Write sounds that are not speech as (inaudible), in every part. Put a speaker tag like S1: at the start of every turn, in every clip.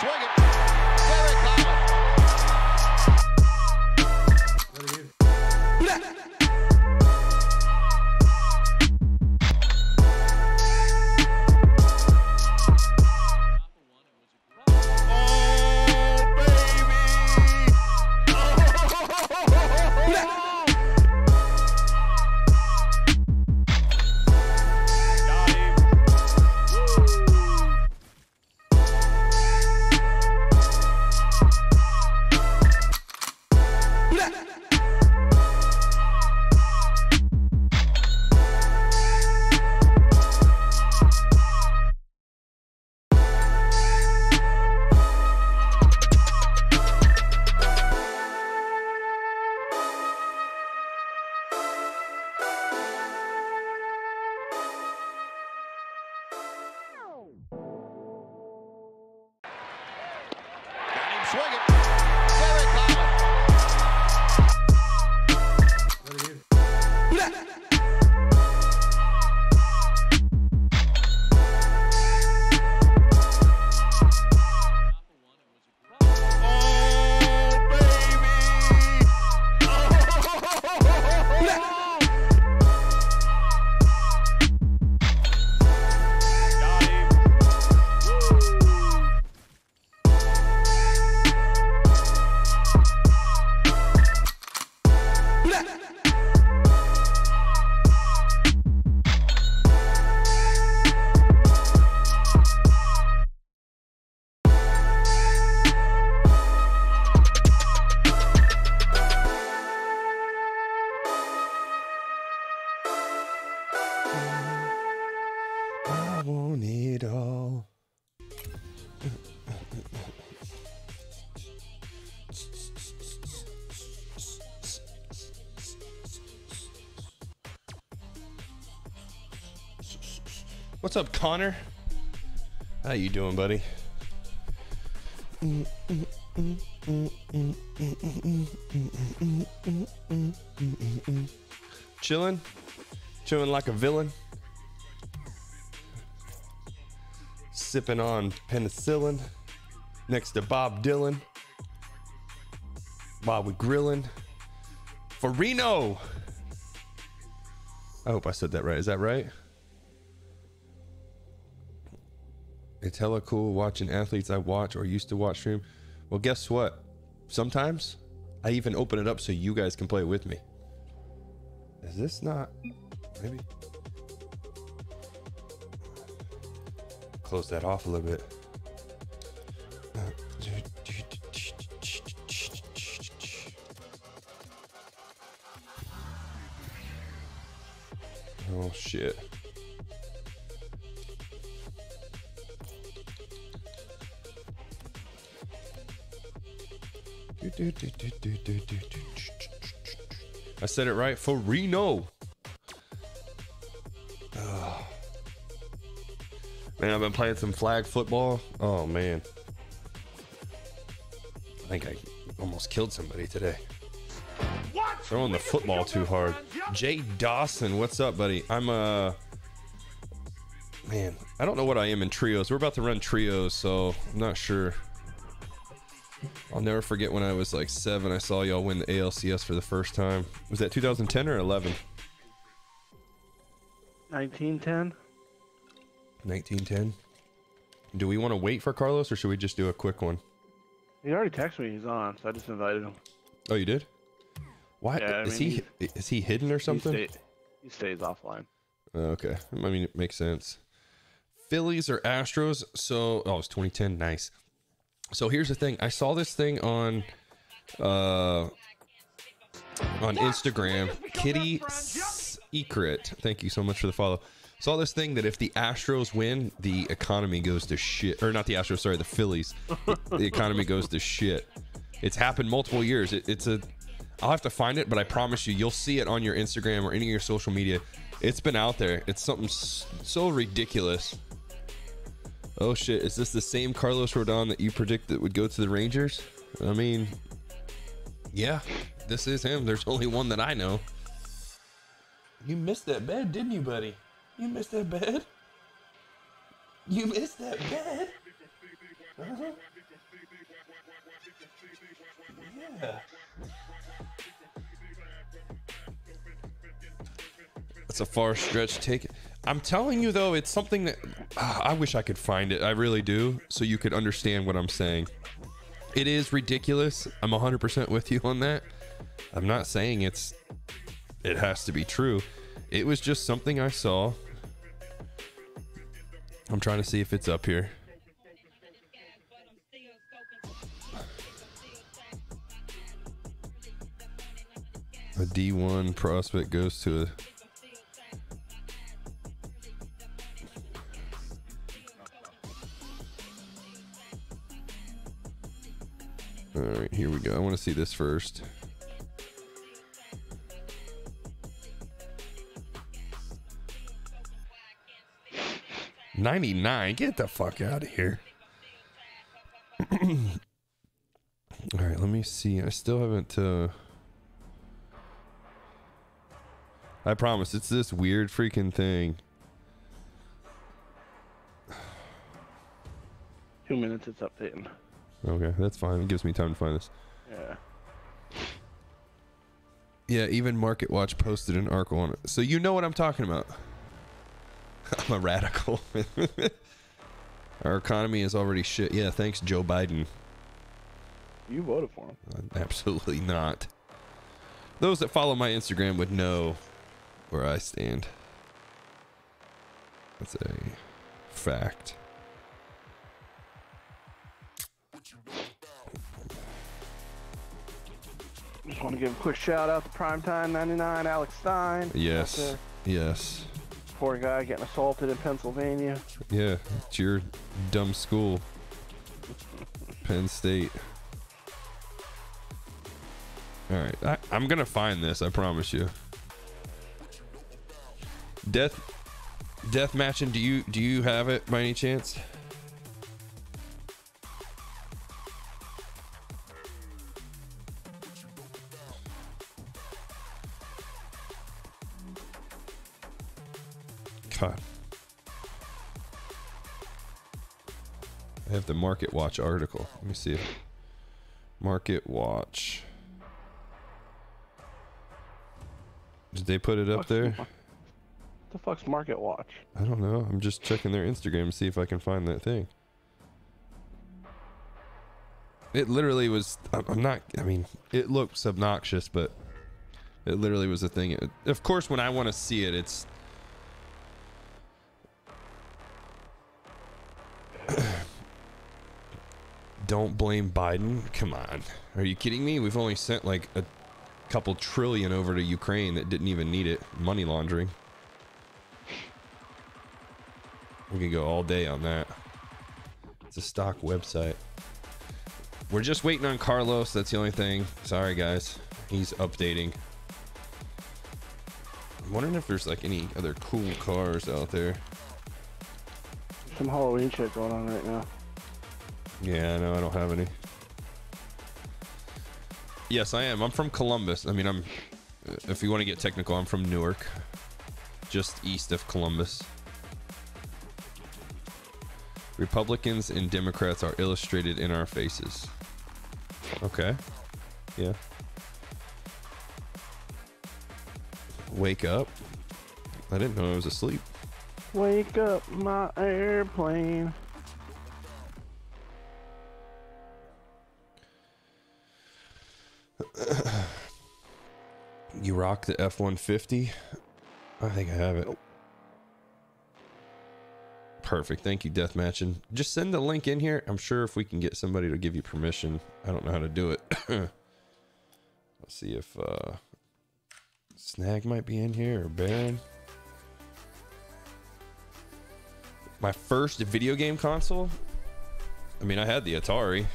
S1: swing it.
S2: What's up, Connor? How you doing, buddy? Chilling? Chilling like a villain? sipping on penicillin next to Bob Dylan. While we grilling for Reno. I hope I said that right. Is that right? It's hella cool watching athletes I watch or used to watch stream. Well, guess what? Sometimes I even open it up so you guys can play with me. Is this not maybe? close that off a little bit. Oh shit. I said it right for Reno. Man, I've been playing some flag football. Oh man. I think I almost killed somebody today. Throwing the football too hard. Jay Dawson, what's up, buddy? I'm uh man, I don't know what I am in trios. We're about to run trios, so I'm not sure. I'll never forget when I was like seven, I saw y'all win the ALCS for the first time. Was that 2010 or 11?
S3: 1910.
S2: 1910. Do we want to wait for Carlos or should we just do a quick one?
S3: He already texted me he's on, so I just invited him.
S2: Oh, you did? Why
S3: Yeah, I
S2: is
S3: mean,
S2: he is he hidden or something?
S3: He, stay, he stays offline.
S2: Oh, okay, I mean it makes sense. Phillies or Astros? So oh, it's 2010. Nice. So here's the thing. I saw this thing on uh on Instagram. Kitty Secret. Thank you so much for the follow. Saw this thing that if the Astros win, the economy goes to shit. Or not the Astros, sorry, the Phillies. the economy goes to shit. It's happened multiple years. It, it's a. I'll have to find it, but I promise you, you'll see it on your Instagram or any of your social media. It's been out there. It's something so ridiculous. Oh shit! Is this the same Carlos Rodon that you predicted would go to the Rangers? I mean, yeah, this is him. There's only one that I know. You missed that bed, didn't you, buddy? You missed that bed. You missed that bed. Yeah. That's a far stretch. Take. I'm telling you though, it's something that ah, I wish I could find it. I really do, so you could understand what I'm saying. It is ridiculous. I'm 100% with you on that. I'm not saying it's it has to be true. It was just something I saw. I'm trying to see if it's up here. A D1 prospect goes to a All right, here we go. I want to see this first. Ninety-nine. Get the fuck out of here. (clears throat) All right, let me see. I still haven't. Uh... I promise, it's this weird freaking thing.
S3: Two minutes, it's updating.
S2: Okay, that's fine. It gives me time to find this.
S3: Yeah.
S2: Yeah, even Market Watch posted an article on it. So you know what I'm talking about. (laughs) I'm a radical. (laughs) Our economy is already shit. Yeah, thanks, Joe Biden.
S3: You voted for him.
S2: Uh, Absolutely not. Those that follow my Instagram would know where I stand. That's a fact.
S3: Just want to give a quick shout out to Primetime 99, Alex Stein.
S2: Yes. Yes.
S3: Poor guy getting assaulted in Pennsylvania.
S2: Yeah, it's your dumb school. Penn State. All right, I, I'm gonna find this. I promise you. Death, death matching. Do you do you have it by any chance? God. I have the Market Watch article. Let me see. Market Watch. Did they put it up there?
S3: What the fuck's Market Watch?
S2: I don't know. I'm just checking their Instagram to see if I can find that thing. It literally was. I'm I'm not. I mean, it looks obnoxious, but it literally was a thing. It- of course, when I want to see it, it's. Don't blame Biden. Come on. Are you kidding me? We've only sent like a couple trillion over to Ukraine that didn't even need it. Money laundering. We could go all day on that. It's a stock website. We're just waiting on Carlos. That's the only thing. Sorry, guys. He's updating. I'm wondering if there's like any other cool cars out there.
S3: Some Halloween shit going on right now.
S2: Yeah, no, I don't have any. Yes, I am. I'm from Columbus. I mean, I'm. If you want to get technical, I'm from Newark, just east of Columbus. Republicans and Democrats are illustrated in our faces. Okay. Yeah. Wake up. I didn't know I was asleep.
S3: Wake up, my airplane.
S2: Rock the F 150? I think I have it. Perfect. Thank you, Deathmatch. And just send the link in here. I'm sure if we can get somebody to give you permission, I don't know how to do it. (coughs) Let's see if uh, Snag might be in here or Baron. My first video game console? I mean, I had the Atari.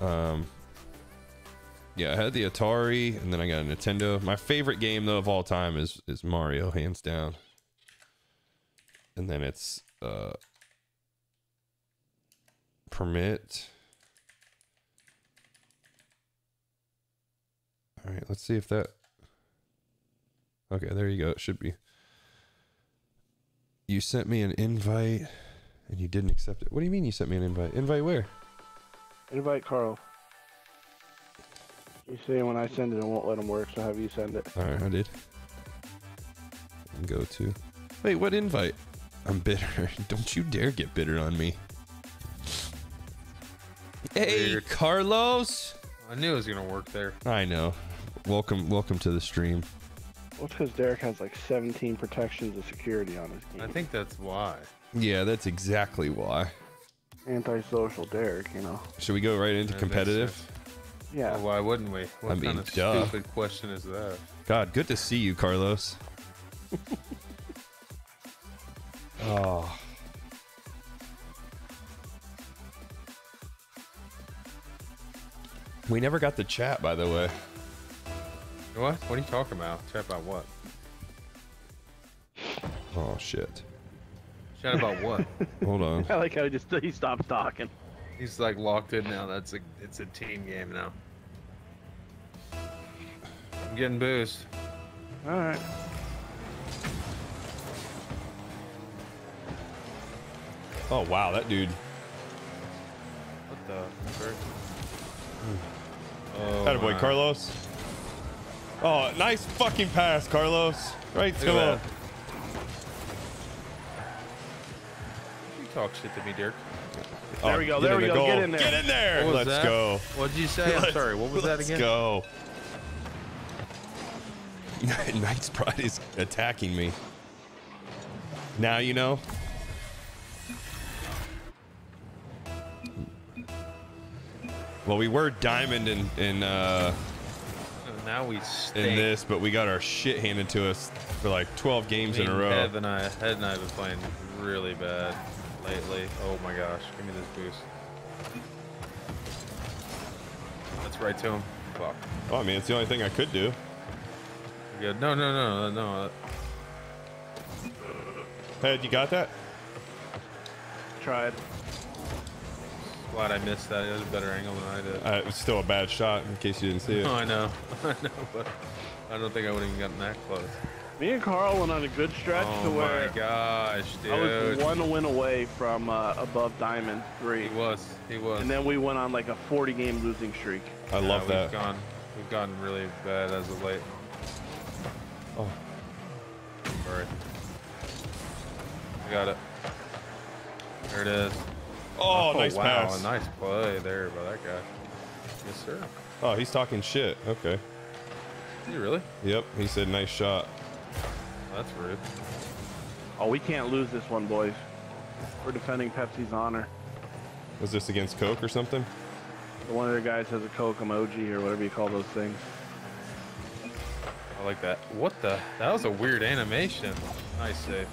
S2: Um, yeah, I had the Atari, and then I got a Nintendo. My favorite game though of all time is is Mario, hands down. And then it's uh permit. All right, let's see if that. Okay, there you go. It should be. You sent me an invite And you didn't accept it. What do you mean you sent me an invite? Invite where?
S3: Invite Carl. You see, when I send it, it won't let them work, so have you send it.
S2: All right, I did. And go to. Wait, what invite? I'm bitter. (laughs) Don't you dare get bitter on me. Hey,
S4: Weird.
S2: Carlos.
S4: I knew it was gonna work there.
S2: I know. Welcome, welcome to the stream.
S3: Well, it's because Derek has like 17 protections of security on his game.
S4: I think that's why.
S2: Yeah, that's exactly why.
S3: Antisocial Derek, you know.
S2: Should we go right into
S4: That makes
S2: competitive?
S4: Sense.
S3: Yeah.
S4: Well, why wouldn't we? What
S2: I mean,
S4: kind of
S2: duh.
S4: stupid question is that?
S2: God, good to see you, Carlos. (laughs) oh. We never got the chat, by the way.
S4: What? What are you talking about? Chat about what?
S2: Oh shit.
S4: Chat about what? (laughs)
S2: Hold on.
S3: I like how he just he stopped talking.
S4: He's like locked in now. That's a it's a team game now. I'm getting boost.
S3: All right.
S2: Oh wow, that dude.
S4: What the? frick? Oh,
S2: Attaboy,
S4: my.
S2: Carlos. Oh, nice fucking pass, Carlos. Right
S4: Look
S2: to him.
S4: You talk shit to me, Dirk.
S3: There we oh,
S2: go,
S3: there we
S2: the
S3: go,
S2: goal.
S3: get in there.
S2: Get in there.
S4: What was
S2: Let's
S4: that?
S2: go.
S4: What did you say? I'm sorry. What was that
S2: let's
S4: again?
S2: go. Knight's (laughs) Pride is attacking me. Now you know. Well, we were diamond in in uh,
S4: Oh, Now we stink.
S2: in this, but we got our shit handed to us for like 12 games in a row.
S4: Head and I, Head and I have been playing really bad lately. Oh my gosh, give me this boost. That's right to him. Fuck.
S2: Oh, I mean, it's the only thing I could do.
S4: We're No, no, no, no, no.
S2: Head, you got that?
S3: Tried.
S4: Glad I missed that. It was a better angle than I did.
S2: Uh, it was still a bad shot, in case you didn't see it. (laughs)
S4: Oh, I know. (laughs) I know, but I don't think I would have even gotten that close.
S3: Me and Carl went on a good stretch
S4: oh
S3: to where.
S4: Oh my gosh, dude.
S3: I was one win away from uh, above diamond three,
S4: He was. He was.
S3: and then we went on like a 40 game losing streak.
S2: I
S4: Yeah,
S2: love
S4: we've
S2: that.
S4: Gone, we've gotten really bad as of late.
S2: Oh,
S4: Sorry. I got it. There it is.
S2: Oh, oh, nice
S4: wow,
S2: pass.
S4: a nice play there by that guy. Yes, sir.
S2: Oh, he's talking shit. Okay.
S4: You really?
S2: Yep, he said nice shot.
S4: Oh, that's rude.
S3: Oh, we can't lose this one, boys. We're defending Pepsi's honor.
S2: Was this against Coke or something?
S3: One of their guys has a Coke emoji or whatever you call those things.
S4: I like that. What the? That was a weird animation. Nice save.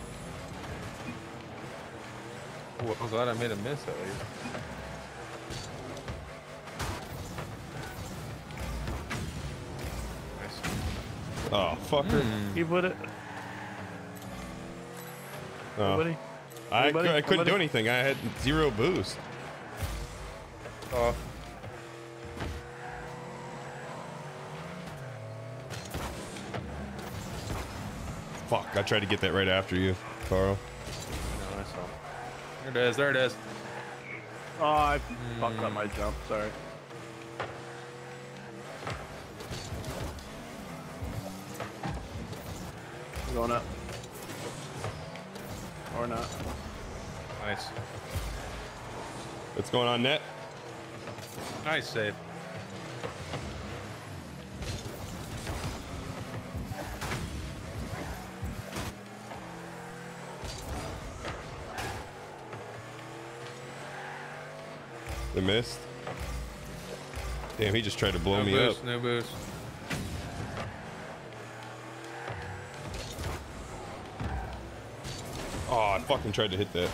S4: Ooh, I'm glad I made a miss at least. Nice.
S2: Oh, fucker. Hmm.
S3: You put it,
S2: Oh.
S3: buddy.
S2: I,
S3: Anybody?
S2: cou- I couldn't do anything. I had zero boost.
S4: Oh,
S2: Fuck, I tried to get that right after you, Carl.
S4: no, I saw. There it is. There it is.
S3: Oh, I fucked up my jump. Sorry. Going up. Or not.
S4: Nice.
S2: What's going on, net?
S4: Nice save.
S2: They missed. Damn, he just tried to blow
S4: No
S2: me
S4: boost.
S2: up.
S4: No boost.
S2: Oh, I fucking tried to hit that.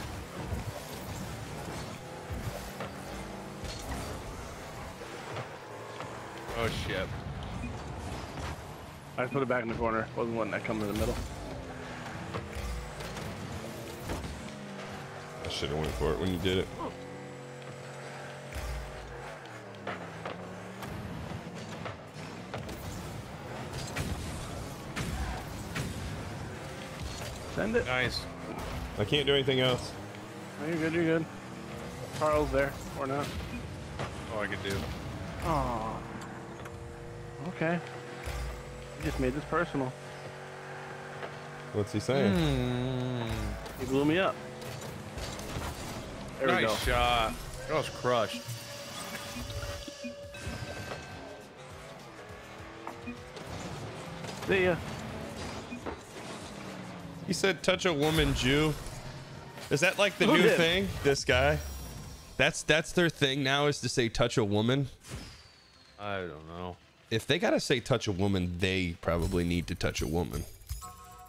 S4: Oh shit.
S3: I just put it back in the corner. Wasn't letting that come in the middle.
S2: I should have went for it when you did it. Oh.
S3: Send it.
S4: Nice.
S2: I can't do anything else.
S3: No, You're good, you're good. Carl's there, or not.
S4: Oh, I could do.
S3: Oh. Okay. You just made this personal.
S2: What's he saying?
S4: Hmm.
S3: He blew me up. There we
S4: nice
S3: go.
S4: shot. That was crushed.
S3: See ya.
S2: He said, "Touch a woman, Jew." Is that like the
S3: Who
S2: new
S3: did?
S2: thing? This guy. That's that's their thing now is to say touch a woman.
S4: I don't know.
S2: If they gotta say touch a woman, they probably need to touch a woman.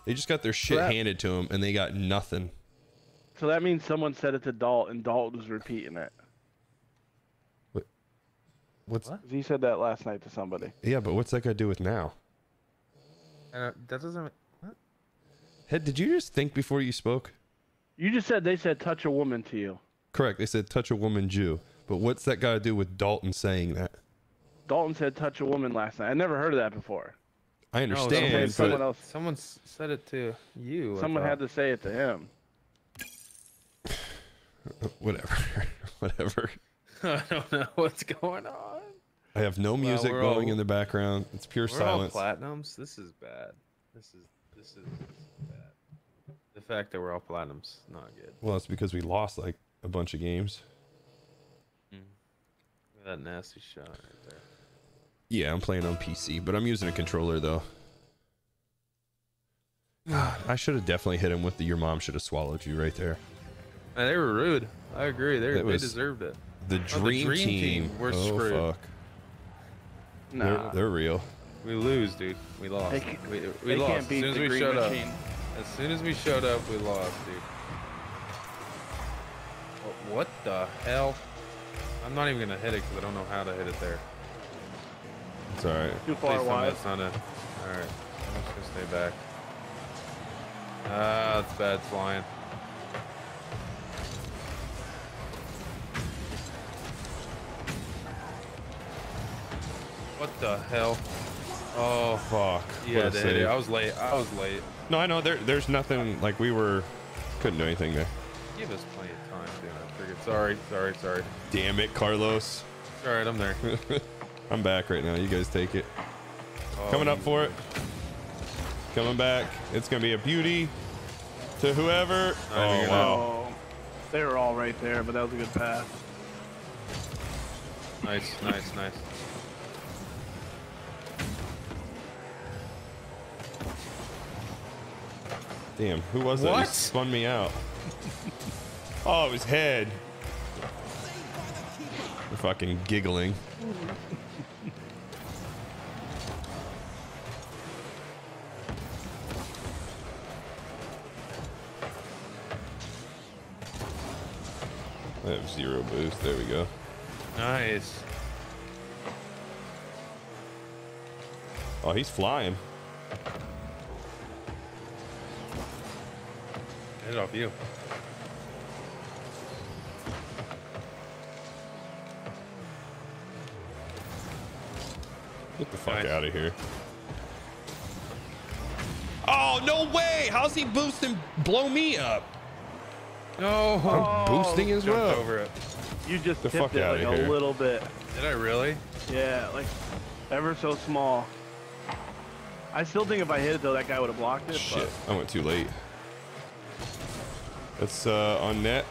S2: They just got their shit
S3: that-
S2: handed to them and they got nothing.
S3: So that means someone said it to Dalt, and Dalt was repeating it.
S2: What's
S3: 'Cause He said that last night to somebody.
S2: yeah? But what's that got to do with now?
S4: Uh, that doesn't. What?
S2: Head, did you just think before you spoke?
S3: You just said they said touch a woman to you.
S2: Correct. They said touch a woman, Jew. But what's that got to do with Dalton saying that?
S3: Dalton said touch a woman last night. I never heard of that before.
S2: I
S4: No,
S2: understand,
S3: someone- someone else.
S4: Someone said it to you.
S3: Someone had to say it to him. (laughs)
S2: whatever, (laughs) whatever. (laughs)
S4: I don't know what's going on.
S2: I have no music
S4: we're
S2: going
S4: all-
S2: in the background. It's pure
S4: We're
S2: silence.
S4: all platinums. This is bad. This is this is bad. The fact that we're all platinums not good.
S2: Well, it's because we lost like a bunch of games. Hmm.
S4: That nasty shot right there.
S2: Yeah, I'm playing on PC, but I'm using a controller though. God, I should have definitely hit him with the "Your mom should have swallowed you" right there.
S4: Man, they were rude. I agree. They, they deserved it.
S2: The
S4: Oh, the
S2: dream,
S4: Dream
S2: team.
S4: Team, we're
S2: oh
S4: screwed.
S2: fuck,
S3: Nah.
S2: they're, they're real.
S4: We lose, dude. We lost.
S3: They
S4: we we
S3: they
S4: lost.
S3: can't beat
S4: as soon as
S3: the
S4: we
S3: Green
S4: showed
S3: Machine.
S4: up. As soon as we showed up, we lost, dude. What the hell? I'm not even gonna hit it because I don't know how to hit it there.
S2: It's all right.
S3: Too far
S4: Please tell me
S3: wide.
S4: that's not a. All right, I'm just gonna stay back. Ah, that's bad flying. What the hell? Oh,
S2: Fuck.
S4: yeah,
S2: What a
S4: to hit it.
S2: save.
S4: I was late. I was late.
S2: No, I know. There, there's nothing like we were. Couldn't do anything there.
S4: Give us plenty of time, dude. I figured. Sorry, sorry, sorry.
S2: Damn it, Carlos.
S4: All right, I'm there. (laughs)
S2: I'm back right now. You guys take it.
S4: Oh,
S2: Coming up for it. Coming back. It's gonna be a beauty to whoever.
S4: Not
S2: Oh wow.
S3: Oh, they were all right there, but that was a good pass.
S4: Nice, nice, nice.
S2: Damn. Who was that? He spun me out. oh, his head. You're fucking giggling. I have zero boost. There we go.
S4: Nice.
S2: Oh, he's flying.
S4: Hit it off you.
S2: Get the fuck
S4: Nice.
S2: out of here. Oh, no way! How's he boosting blow me up?
S4: No.
S2: I'm boosting as
S4: Jumped
S2: well.
S4: over it.
S3: You just
S2: The
S3: tipped
S2: fuck
S3: it
S2: outta
S3: like
S2: here.
S3: a little bit.
S4: Did I really?
S3: Yeah, like ever so small. I still think if I hit it though, that guy would have blocked it.
S2: Shit, I went too late. That's uh, on net.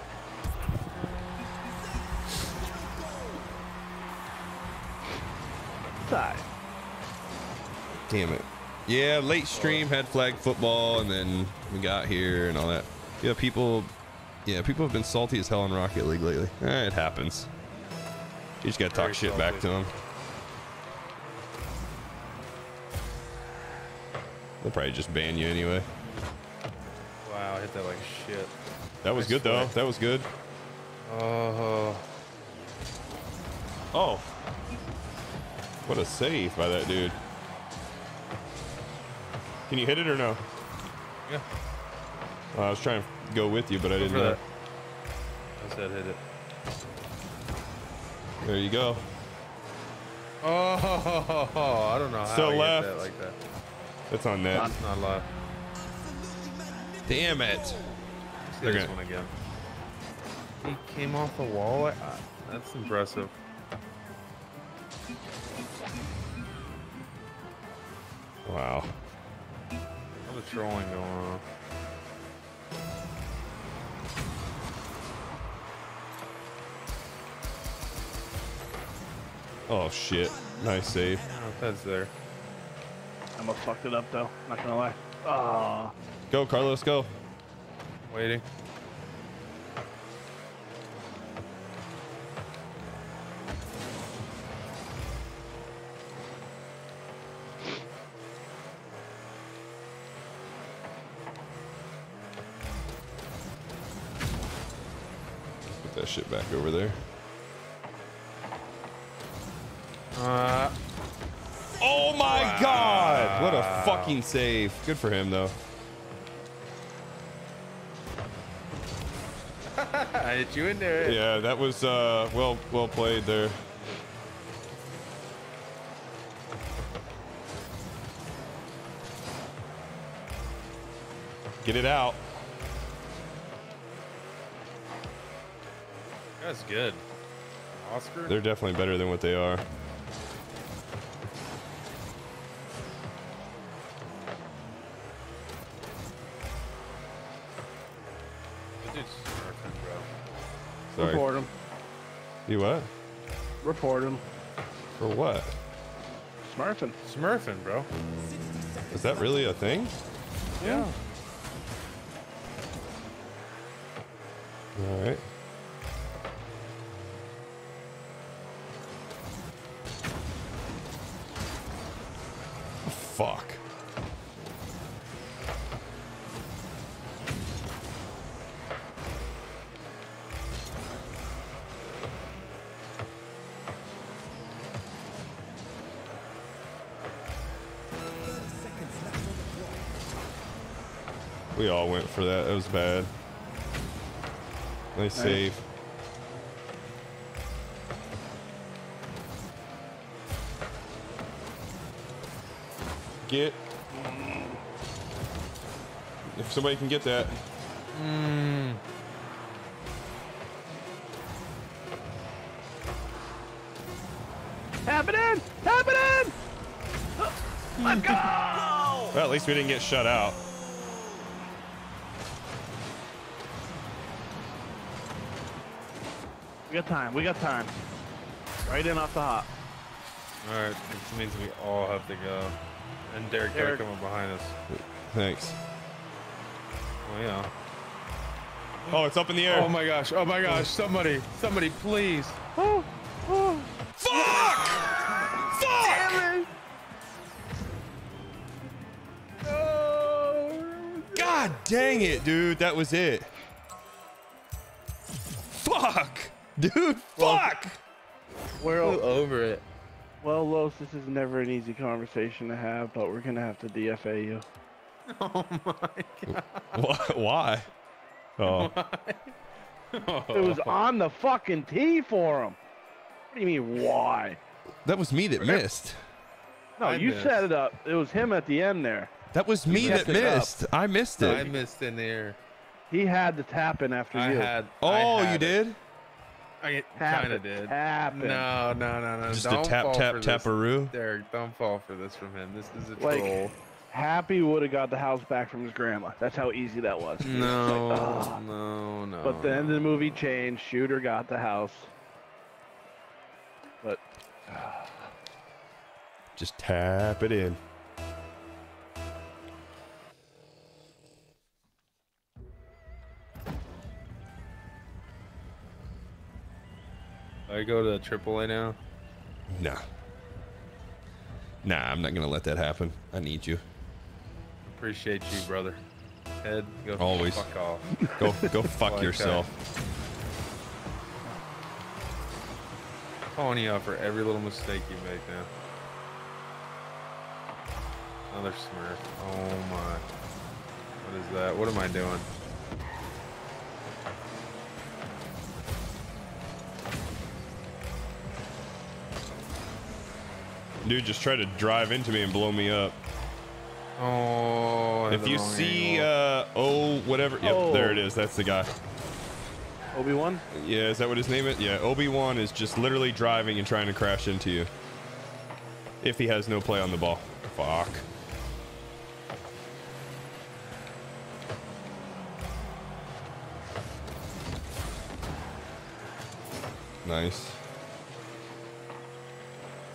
S3: But side.
S2: Damn it. Yeah, late stream had flag football, and then we got here and all that. Yeah, people. Yeah, people have been salty as hell in Rocket League lately. Eh, it happens. You just gotta talk
S4: Very
S2: shit back to them. They'll probably just ban you anyway.
S4: Wow, I hit that like shit.
S2: That was
S4: Nice
S2: good though. That was good.
S4: Oh.
S2: Oh. What a save by that dude. Can you hit it or no?
S4: Yeah.
S2: Well, I was trying to go with you, but I didn't know.
S4: that. I said hit it.
S2: There you go.
S4: Oh, (laughs) I don't know how
S2: Still left.
S4: that like that.
S2: It's on net.
S4: It's not left.
S2: Damn it.
S4: Let's this one again. he came off the wall. That's impressive.
S2: Wow.
S4: All the trolling going on.
S2: Oh shit. Nice save.
S4: Oh, that's there.
S3: I almost fucked it up though. Not gonna lie. Ah,
S2: Go, Carlos, go.
S4: Waiting.
S2: Put that shit back over there.
S4: Uh,
S2: Oh my god! What a fucking save. Good for him though.
S4: Hit you in there.
S2: Yeah, that was uh well well played there. Get it out.
S4: That's good. Oscar.
S2: They're definitely better than what they are.
S3: Report him.
S2: For what?
S3: Smurfing.
S4: Smurfing, bro.
S2: Is that really a thing?
S4: Yeah.
S2: Was bad. Nice save. Get. If somebody can get that.
S3: Tap it in! Tap it in! Let's go!
S2: Well, at least we didn't get shut out.
S3: Got time. We got time. Right in off the hop.
S4: All right. This means we all have to go. And Derek gotta come up behind us.
S2: Thanks.
S4: Oh yeah.
S2: Oh, it's up in the air.
S4: Oh my gosh. Oh my gosh. Somebody. Somebody, please.
S3: Oh, oh.
S2: Fuck! Fuck! God dang it, dude. That was it. Dude, fuck!
S3: We're o-
S4: over it.
S3: well, Los. This is never an easy conversation to have, but we're gonna have to DFA you. (laughs)
S4: Oh my god.
S2: Why? (laughs) Oh. Why? Oh,
S3: It was on the fucking tee for him. What do you mean? Why?
S2: that was me that missed.
S3: No,
S4: I
S3: you
S4: missed.
S3: set it up. It was him at the end there.
S2: That was me that
S3: kept up.
S2: missed. I missed it.
S4: I
S2: it.
S4: missed in there.
S3: He had the tap in after
S4: I
S3: you.
S4: had.
S2: Oh,
S4: I
S2: you
S4: it.
S2: did?
S4: I kind of did.
S3: Tap.
S4: No, no, no, no.
S2: Just
S4: don't
S2: a tap,
S4: fall
S2: tap,
S4: for this.
S2: taparoo.
S4: Derek, don't fall for this from him. This is a
S3: Like-
S4: troll.
S3: Happy would have got the house back from his grandma. That's how easy that was.
S4: No,
S3: like,
S4: no, oh. no.
S3: But then
S4: no.
S3: the movie changed. Shooter got the house. But
S2: Just tap it in.
S4: I go to the AAA now.
S2: Nah. Nah, I'm not gonna let that happen. I need you.
S4: Appreciate you, brother. Head, go
S2: Always.
S4: fuck off.
S2: Go, go (laughs) fuck
S4: Like, uh,
S2: yourself.
S4: Calling you out for every little mistake you make now. Another Smurf. Oh my. What is that? What am I doing?
S2: Dude, just try to drive into me and blow me up.
S4: Oh.
S2: If you see,
S4: angle.
S2: uh, oh, whatever. Yep,
S3: Oh.
S2: there it is. That's the guy.
S3: Obi Wan.
S2: Yeah, is that what his name is? Yeah, Obi Wan is just literally driving and trying to crash into you. If he has no play on the ball. Fuck. Nice.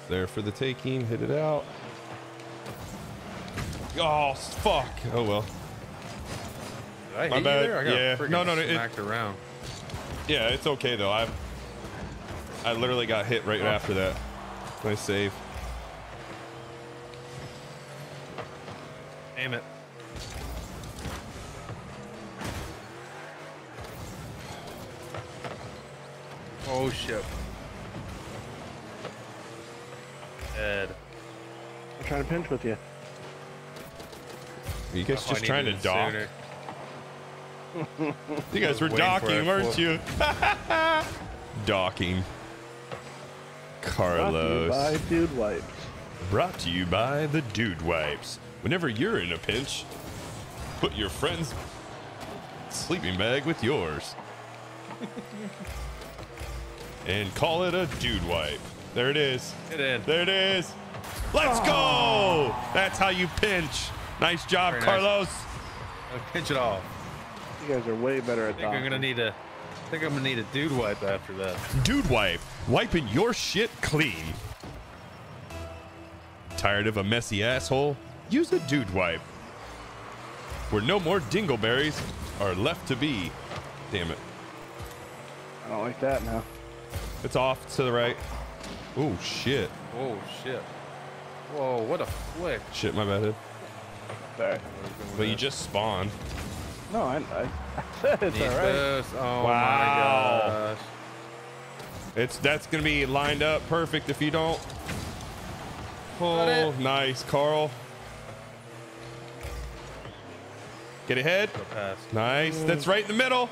S2: There for the taking. Hit it out. Oh, fuck. Oh, well.
S4: Did I
S2: My
S4: hit you
S2: bad.
S4: there? I got
S2: Yeah. No, no, no, it-
S4: around.
S2: Yeah, it's okay though. I I literally got hit right oh. after that. Nice save.
S4: Damn it. Oh shit. Ed.
S3: I'm trying to pinch with you.
S2: You guys
S4: Oh,
S2: just trying to dock.
S4: sooner.
S2: You guys were docking,
S4: it.
S2: weren't you? (laughs) docking. Carlos.
S3: Brought to you
S2: Carlos.
S3: by Dude Wipes.
S2: Brought to you by the Dude Wipes. Whenever you're in a pinch, put your friend's sleeping bag with yours. (laughs) and call it a Dude Wipe. There it is.
S4: Get in.
S2: There it is. Let's go. Ah. That's how you pinch. Nice job,
S4: Very nice.
S2: Carlos.
S4: I'll pinch it off.
S3: You guys are way better
S4: I
S3: at
S4: think I'm gonna need a. I think I'm gonna need a dude wipe after that.
S2: Dude Wipe, wiping your shit clean. Tired of a messy asshole? Use a Dude Wipe. Where no more dingleberries are left to be. Damn it.
S3: I don't like that now.
S2: It's off to the right. Oh, shit.
S4: Oh shit. Whoa, what a flick.
S2: Shit, my bad. Ed.
S3: Sorry.
S2: But you just spawned.
S3: No, I, I, I (laughs) said it's all right.
S4: this. Oh
S2: Wow.
S4: my gosh.
S2: It's That's going to be lined up perfect if you don't.
S4: Got
S2: Oh, nice, Carl. Get ahead. Nice. That's right in the middle.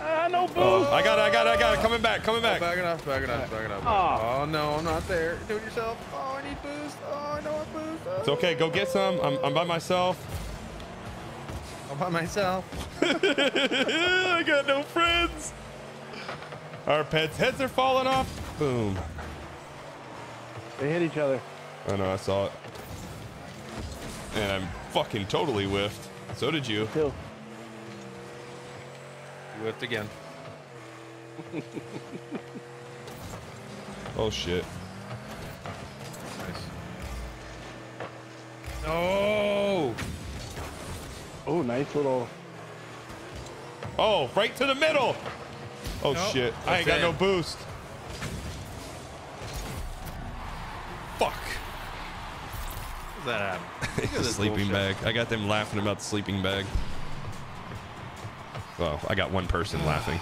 S3: Ah, no boost.
S2: Oh, I got it, I got it, I got it. Coming back, coming back.
S4: Back it up, back it up, back it up.
S3: Oh.
S4: Oh no, I'm not there. Do it yourself. Oh, I need boost. Oh, I don't want boost. Oh,
S2: It's okay. Go get some. I'm, I'm by myself.
S4: I'm by myself. (laughs)
S2: I got no friends. Our pets' heads are falling off. Boom.
S3: They hit each other.
S2: I know, I saw it. And I'm fucking totally whiffed. So did you.
S3: Too.
S4: You whipped again.
S2: Oh shit.
S4: Nice. No.
S3: Oh, nice little.
S2: Oh, right to the middle. Oh
S4: Nope,
S2: shit. I ain't got
S4: that's
S2: no boost. Fuck.
S4: How's that happen? (laughs) Look at this
S2: sleeping
S4: bullshit.
S2: bag. I got them laughing about the sleeping bag. Well, I got one person laughing.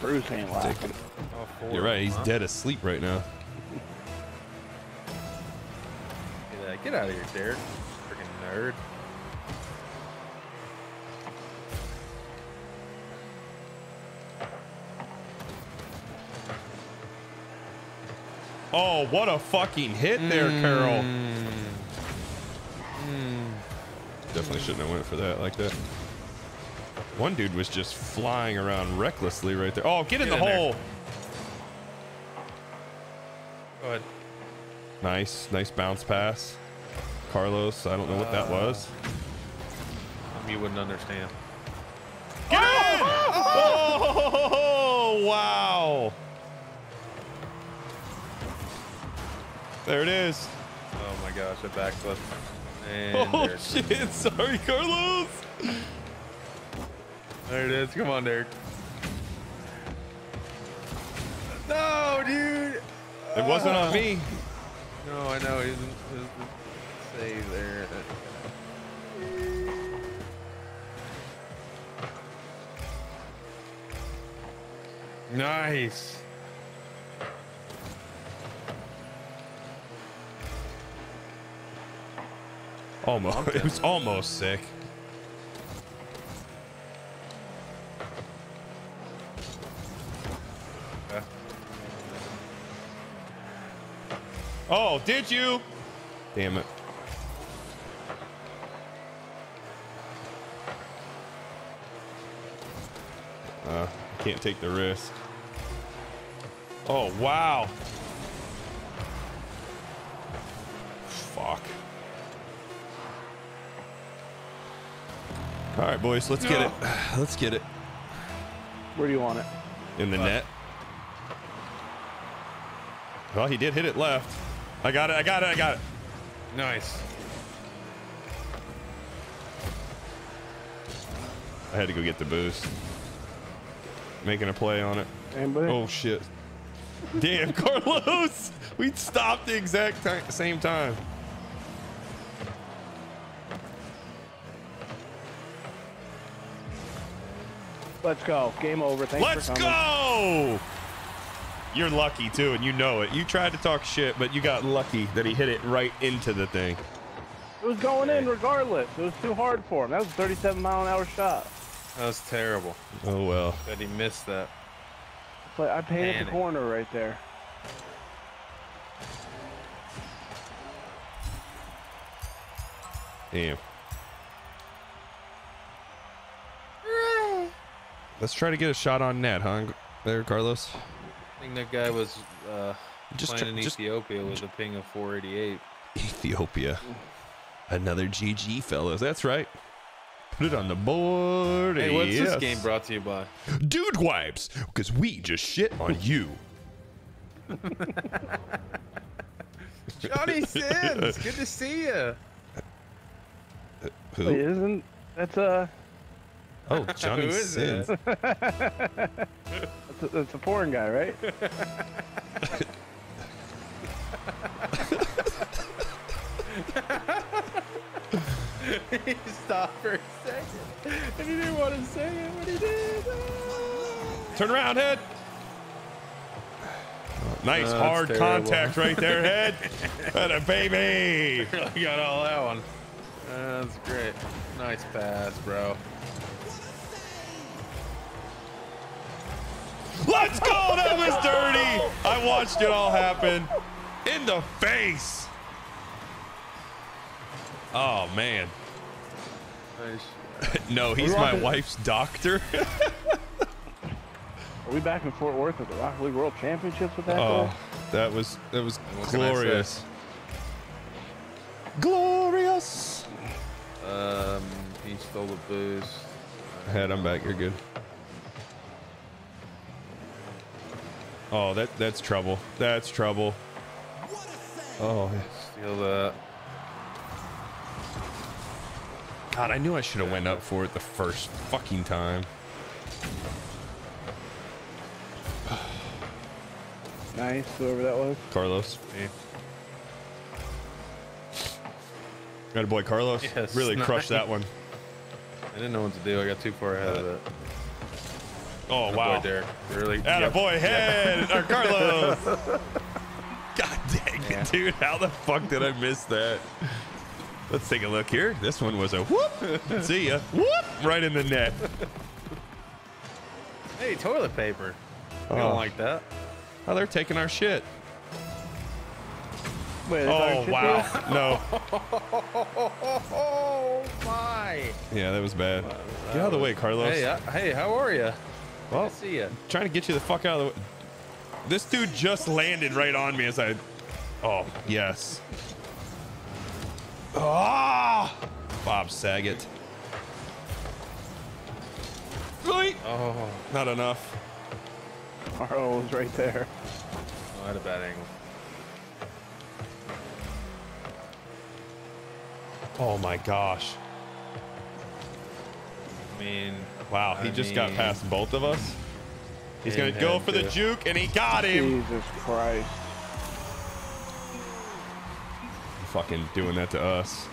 S3: Bruce ain't laughing.
S4: Oh, four,
S2: You're right. He's
S4: huh?
S2: dead asleep right now.
S4: Get out- of here, Derek. Freaking nerd.
S2: Oh, what a fucking hit there, Carol.
S4: Mm.
S2: Definitely shouldn't have went for that like that. One dude was just flying around recklessly right there. Oh, get in the
S4: in there.
S2: hole.
S4: Go ahead.
S2: Nice, nice bounce pass. Carlos, I don't know what that was.
S4: Um, you wouldn't understand.
S2: Get in! Oh, (laughs) wow. There it is.
S4: Oh my gosh, a backflip. And (laughs)
S2: Oh, shit. Sorry, Carlos.
S4: There it is. Come on, Derek. No, dude.
S2: It wasn't on oh. me.
S4: No, I know. He's he's save there. Nice.
S2: Almost. (laughs) It was almost sick. Oh, did you? Damn it. Uh, can't take the risk. Oh, wow. Fuck. All right, boys, let's get it. (sighs) Let's get it
S3: Where do you want it?
S2: in the net. Well, he did hit it left. I got it. I got it. I got it.
S4: Nice.
S2: I had to go get the boost. Making a play on it.
S3: Anybody?
S2: Oh shit! Damn, (laughs) Carlos! We stopped the exact ti- same time.
S3: Let's go. Game over. Thanks
S2: Let's
S3: for coming.
S2: go! You're lucky too, and you know it. You tried to talk shit, but you got lucky that he hit it right into the thing.
S3: It was going in regardless. It was too hard for him. That was a 37 mile an hour shot.
S4: That was terrible.
S2: Oh well.
S4: That he missed that.
S3: It's like I painted
S4: Panic.
S3: the corner right there.
S2: Damn. Let's try to get a shot on net, huh? There, Carlos.
S4: I think that guy was uh,
S2: Just
S4: playing
S2: try-
S4: in
S2: just-
S4: Ethiopia with a ping of 488.
S2: Ethiopia. Another GG, fellas. That's right. Put it on the board.
S4: Hey, what's
S2: yes.
S4: this game brought to you by?
S2: Dude wipes, because we just shit on you. (laughs)
S4: Johnny Sins, good to see you.
S2: Who?
S3: Wait, isn't that's a
S2: Oh, (laughs) Johnny
S4: Who is
S2: Sins.
S4: it? (laughs)
S3: that's a, that's a foreign guy, right? (laughs)
S4: he stopped for a second, and he didn't want to say it, but he did. Ah.
S2: Turn around, head. Nice
S4: Oh,
S2: hard
S4: terrible.
S2: contact right there, head. That a baby.
S4: I got all that one. That's great. Nice pass, bro.
S2: Let's go. That was dirty. I watched it all happen in the face. Oh man.
S4: Nice. (laughs)
S2: No, he's my wife's doctor. (laughs)
S3: Are we back in Fort Worth at the Rocket League World Championships with that
S2: Oh,
S3: guy?
S2: that was that was
S4: What can I say?
S2: glorious. Glorious.
S4: Um, he stole the boost.
S2: Head, I'm back. You're good. Oh, that that's trouble. That's trouble. Oh,
S4: Steal that.
S2: God, I knew I should have went up for it the first fucking time. (sighs)
S3: Nice, whoever that was.
S2: Carlos.
S4: Me.
S2: Got a boy, Carlos.
S4: Yes,
S2: really (laughs) crushed that one.
S4: I didn't know what to do. I got too far ahead of it.
S2: Oh
S4: Boy,
S2: wow.
S4: Derek. Really?
S2: Atta
S4: Yep.
S2: boy, head or (laughs) Carlos. God dang it,
S4: Yeah.
S2: dude! How the fuck did I miss that? Let's take a look here. This one was a whoop. See ya. Whoop! Right in the net.
S4: Hey, toilet paper. I
S2: Oh.
S4: don't like that.
S2: Oh, they're taking our shit.
S3: Wait,
S2: Oh wow. No. (laughs)
S4: Oh my!
S2: Yeah, that was bad. Get out of the way, Carlos.
S4: Hey, uh, hey, how are you?
S2: Well,
S4: See ya.
S2: trying to get you the fuck out of the way. This dude just landed right on me as I. Oh yes. Ah! Bob Saget. Right.
S4: Oh,
S2: Not enough.
S3: Carl was right there.
S4: I had a bad angle.
S2: Oh my gosh.
S4: I mean,
S2: Wow, he
S4: I
S2: just got past both of us. He's gonna go
S4: have
S2: for the juke, and he got him.
S3: Jesus Christ.
S2: Fucking doing that to us.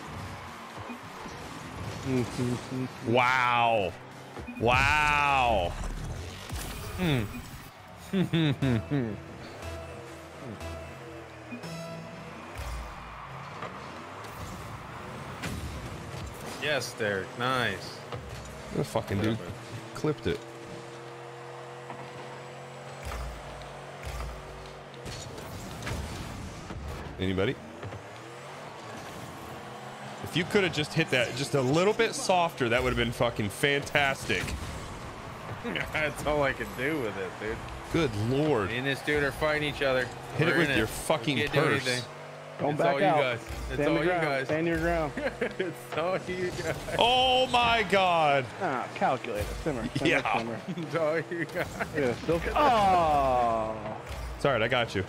S2: (laughs) wow. Wow. Hmm.
S4: yes, Derek. Nice.
S2: The fucking dude clipped it. Anybody? If you could have just hit that just a little bit softer, that would have been fucking fantastic. (laughs)
S4: That's all I can do with it, dude.
S2: Good lord.
S4: Me and this dude are fighting each other.
S2: Hit it
S4: We're
S2: with your
S4: We
S2: fucking purse.
S4: Anything.
S3: Don't
S4: It's
S3: back
S4: all you
S3: out.
S4: guys. It's
S3: Stand
S4: all you guys.
S3: Stand your ground. (laughs)
S4: it's all you guys.
S2: Oh my god.
S3: Ah, calculator. Simmer. simmer
S2: Yeah.
S3: Simmer. (laughs)
S4: It's all you guys.
S3: Yeah, still. Oh.
S2: It's all right. I got you.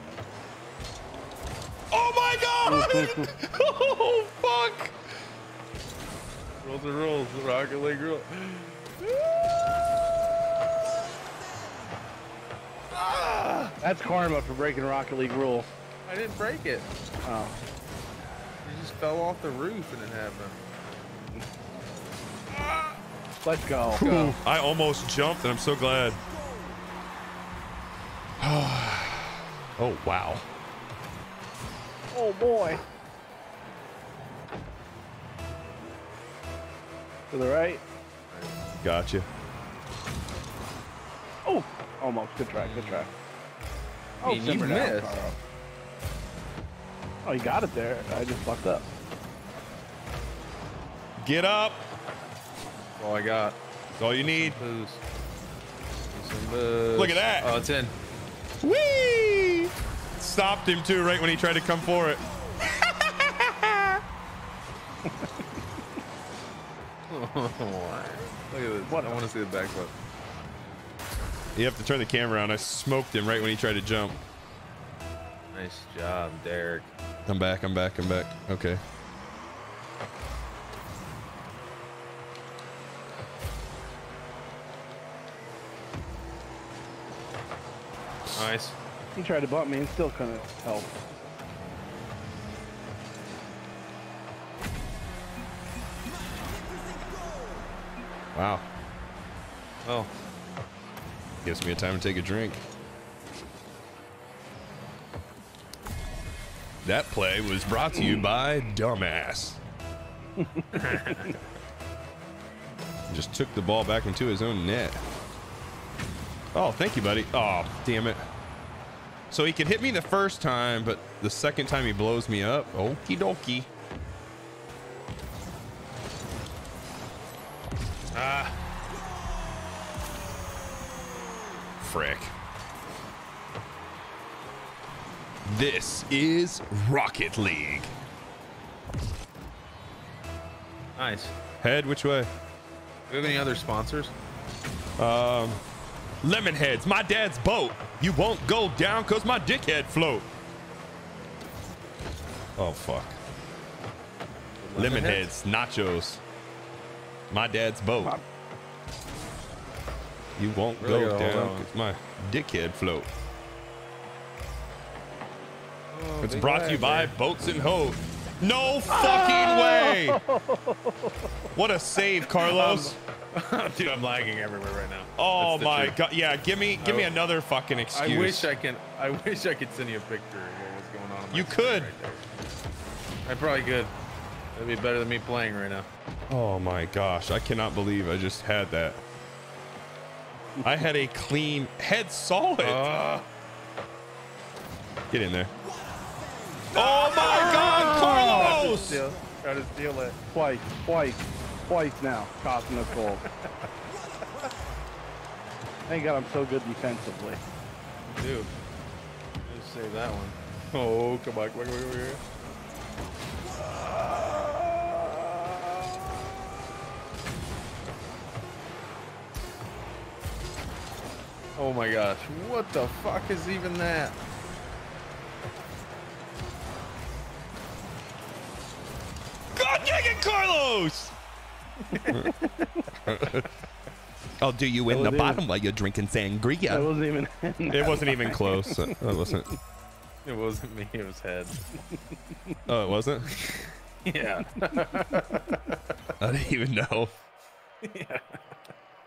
S2: Oh my god. (laughs) oh fuck.
S4: Rules are rules. Rocket League rule.
S3: That's karma for breaking Rocket League rule.
S4: I didn't break it.
S3: Oh.
S4: It just fell off the roof and it happened. Ah!
S3: Let's go.
S4: Go.
S2: I almost jumped, and I'm so glad. (sighs) oh wow.
S3: Oh boy. To the right.
S2: Gotcha.
S3: Oh, almost. Good try. Good try. Oh,
S4: you
S3: simmer down,
S4: missed.
S3: Carl. Oh, you got it there. I just fucked up.
S2: Get up.
S4: That's all I got.
S2: That's all you need.
S4: Booze. Some booze.
S2: Look at that.
S4: Oh, it's in.
S2: Whee! Stopped him too, right when he tried to come for it. (laughs)
S4: Look at this.
S3: What?
S4: I want to see the back foot.
S2: You have to turn the camera on. I smoked him right when he tried to jump.
S4: Nice job, Derek.
S2: I'm back. I'm back. I'm back. Okay.
S4: Nice.
S3: He tried to bump me and still couldn't help.
S2: Wow.
S4: Oh,
S2: Gives me a time to take a drink. That play was brought to you by Dumbass. (laughs) Just took the ball back into his own net. Oh, thank you, buddy. Oh, damn it. So he can hit me the first time, but the second time he blows me up. Okie dokie. Ah. Frick. This is Rocket League.
S4: nice.
S2: Head which way?
S4: Do we have any other sponsors?
S2: Um, Lemonheads, my dad's boat. You won't go down cause my dickhead float. Oh fuck. Lemonheads, nachos. My dad's boat.
S3: Pop.
S2: You won't
S4: Really
S2: go
S4: gotta
S2: down cause my dickhead float.
S4: Oh,
S2: It's brought to you by. Boats and Hoes. No fucking way! (laughs) What a save, Carlos. (laughs)
S4: Dude, I'm lagging everywhere right now.
S2: oh
S4: That's
S2: my god. Yeah, give me give me
S4: I-
S2: another fucking excuse.
S4: I wish I can. I wish I could send you a picture of what's going on.
S2: You could.
S4: Right. I probably could. That'd be better than me playing right now.
S2: Oh my gosh, I cannot believe I just had that. I had a clean head solid.
S4: Uh,
S2: Get in there. Oh my god, oh. Carlos!
S4: steal, try to steal it.
S3: Twice, twice, twice now. Costing us goal. Thank God I'm so good defensively.
S4: Dude, just save that one. Oh, come on, come on, come on, come on. Oh my gosh, what the fuck is even that?
S2: Carlos! I'll (laughs) oh, do you in the
S3: was
S2: bottom while you're drinking
S3: That
S2: sangria.
S3: wasn't even.
S2: It wasn't even close. That wasn't.
S4: It wasn't me, it was head.
S2: Oh, it wasn't?
S4: Yeah. (laughs)
S2: I didn't even know. Yeah.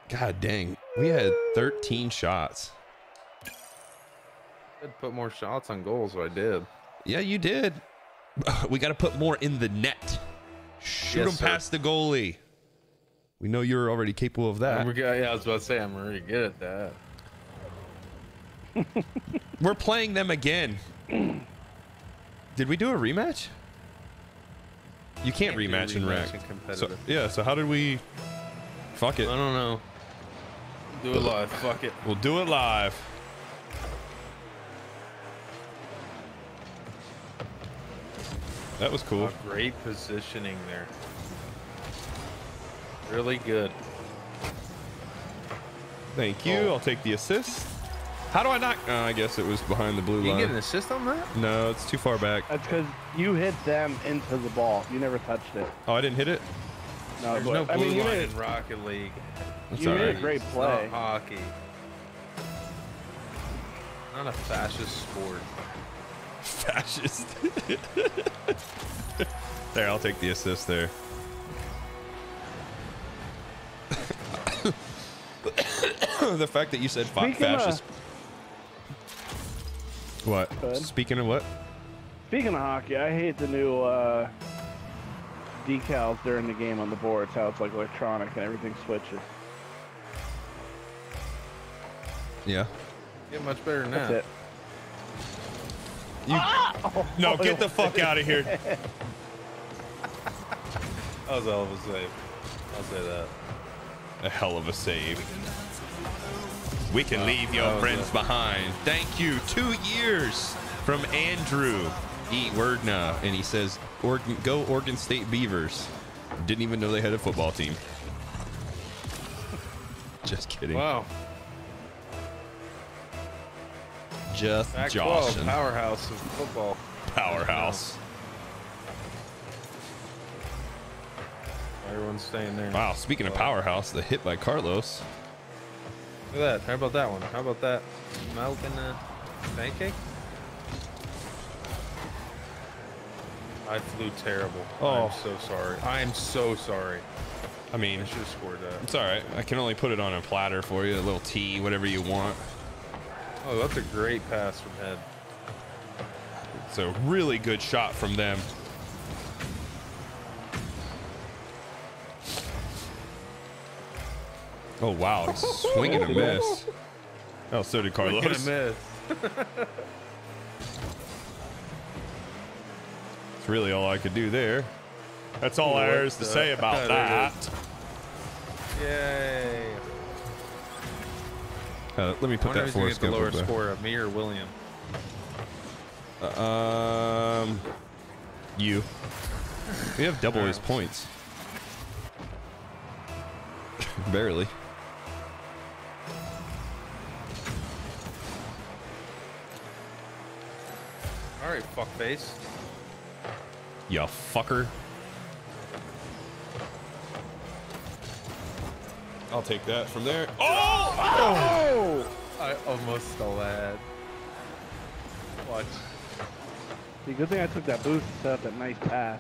S2: God dang. We had 13 shots.
S4: I'd put more shots on goals, so I did.
S2: Yeah, you did. (laughs) We got to put more in the net. Shoot
S4: Yes,
S2: them
S4: sir.
S2: past the goalie. We know you're already capable of that.
S4: Yeah, I was about to say, I'm really good at that. (laughs)
S2: We're playing them again. (clears throat) Did we do a rematch? You can't,
S4: Can't do
S2: rematch in
S4: rematch
S2: ranked. So, yeah, so how did we fuck it?
S4: I don't know. Do it live. Fuck it.
S2: We'll do it live. That was cool.
S4: Oh, great positioning there. Really good.
S2: Thank you.
S4: Oh.
S2: I'll take the assist. How do I not? Uh, I guess it was behind the blue
S4: You
S2: line.
S4: You get an assist on that?
S2: No, it's too far back.
S3: That's because you hit them into the ball. You never touched it.
S2: Oh, I didn't hit it.
S3: No,
S4: There's
S3: but-
S4: no
S3: I
S4: blue
S3: mean, you
S4: line
S3: made,
S4: in Rocket League.
S2: That's
S3: You
S2: all
S3: made a
S2: right.
S3: great
S4: It's
S3: play.
S4: Not hockey. Not a fascist sport.
S2: Fascist. (laughs) there, I'll take the assist there. (coughs) the fact that you said fa-
S3: Speaking of-
S2: fascist. What? Speaking of what?
S3: Speaking of hockey, I hate the new uh, decals during the game on the boards. How it's like electronic and everything switches.
S2: Yeah.
S4: Get much better than
S3: That's
S4: that.
S3: it.
S2: You, (laughs) no, get the fuck out of here. (laughs)
S4: That was a hell of a save. I'll say that.
S2: A hell of a save. We can leave your friends
S4: a-
S2: behind. Thank you. Two years from Andrew E. Wordna. And he says, Oregon, go Oregon State Beavers. Didn't even know they had a football team. (laughs) Just kidding.
S4: Wow.
S2: Just
S4: Pac-12
S2: joshing.
S4: powerhouse of football.
S2: Powerhouse.
S4: Everyone's staying there.
S2: Wow, speaking of powerhouse, the hit by Carlos.
S4: Look at that. How about that one? How about that milk and uh, pancake? I flew terrible.
S2: Oh.
S4: I'm so sorry. I am so sorry.
S2: I mean,
S4: I should have scored that.
S2: it's all right. I can only put it on a platter for you, a little tea, whatever you want.
S4: Oh, that's a great pass from head.
S2: It's a really good shot from them. Oh wow, swing and a miss. Oh, so did Carlos.
S4: a miss. (laughs)
S2: That's really all I could do there. That's all
S4: What
S2: there is to
S4: the-
S2: say about (laughs) that.
S4: Yay.
S2: Uh, let me put that force
S4: get the lower score of me or William.
S2: Uh, um, you. We have double his points. (laughs) Barely.
S4: All right, fuckface.
S2: You fucker. I'll take that from there. Oh!
S3: Oh!
S4: I almost stole that. Watch.
S3: The good thing I took that boost to set up that nice pass.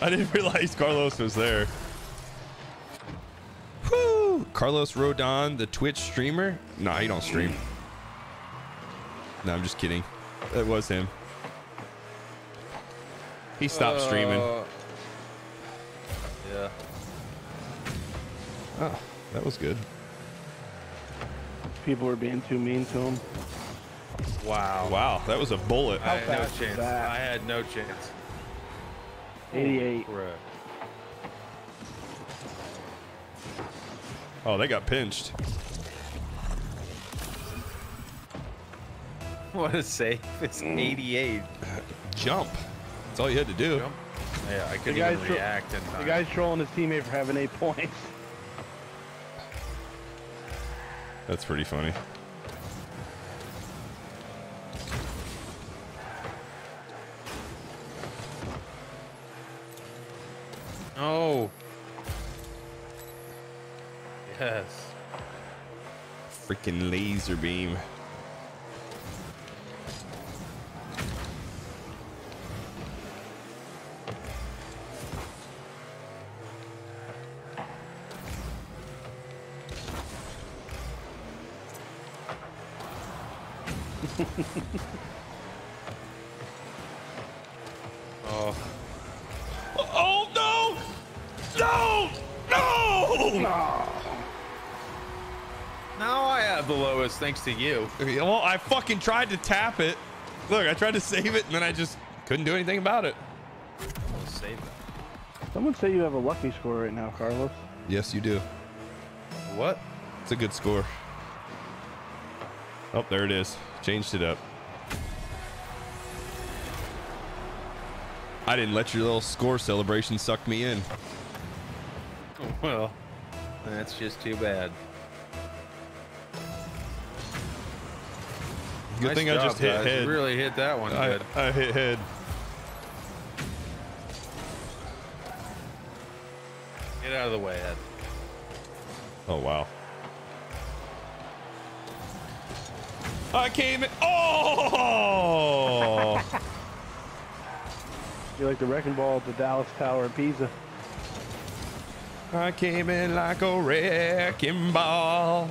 S2: I didn't (laughs) realize Carlos was there. Whoo! Carlos Rodon, the Twitch streamer. No, he don't stream. No, I'm just kidding. That was him. He stopped streaming.
S4: Uh, Yeah.
S2: Oh, that was good.
S3: People were being too mean to him.
S4: Wow.
S2: Wow, that was a bullet.
S4: I had no
S3: fast is
S4: chance.
S3: that?
S4: I had no chance.
S3: 88.
S4: Correct.
S2: Oh, they got pinched. (laughs)
S4: What a save. It's mm. 88.
S2: Jump. That's all you had to do.
S4: Jump. Yeah, I couldn't even
S3: tro-
S4: react in
S3: The guy's trolling his teammate for having eight points. (laughs)
S2: That's pretty funny.
S4: Oh. Yes.
S2: Freaking laser beam.
S4: Thanks to you.
S2: Well, I fucking tried to tap it. Look, I tried to save it and then I just couldn't do anything about it.
S4: I'll save that.
S3: Someone say you have a lucky score right now, Carlos.
S2: Yes, you do.
S4: What?
S2: It's a good score. Oh, there it is. Changed it up. I didn't let your little score celebration suck me in. (laughs)
S4: Well, that's just too bad.
S2: Good
S4: Nice
S2: thing I just hit
S4: guys. You
S2: head.
S4: really hit that one
S2: I,
S4: good.
S2: I hit head.
S4: Get out of the way, Ed.
S2: Oh wow. I came in. Oh! (laughs)
S3: You're like the wrecking ball at the Dallas Tower in Pisa.
S2: I came in like a wrecking ball.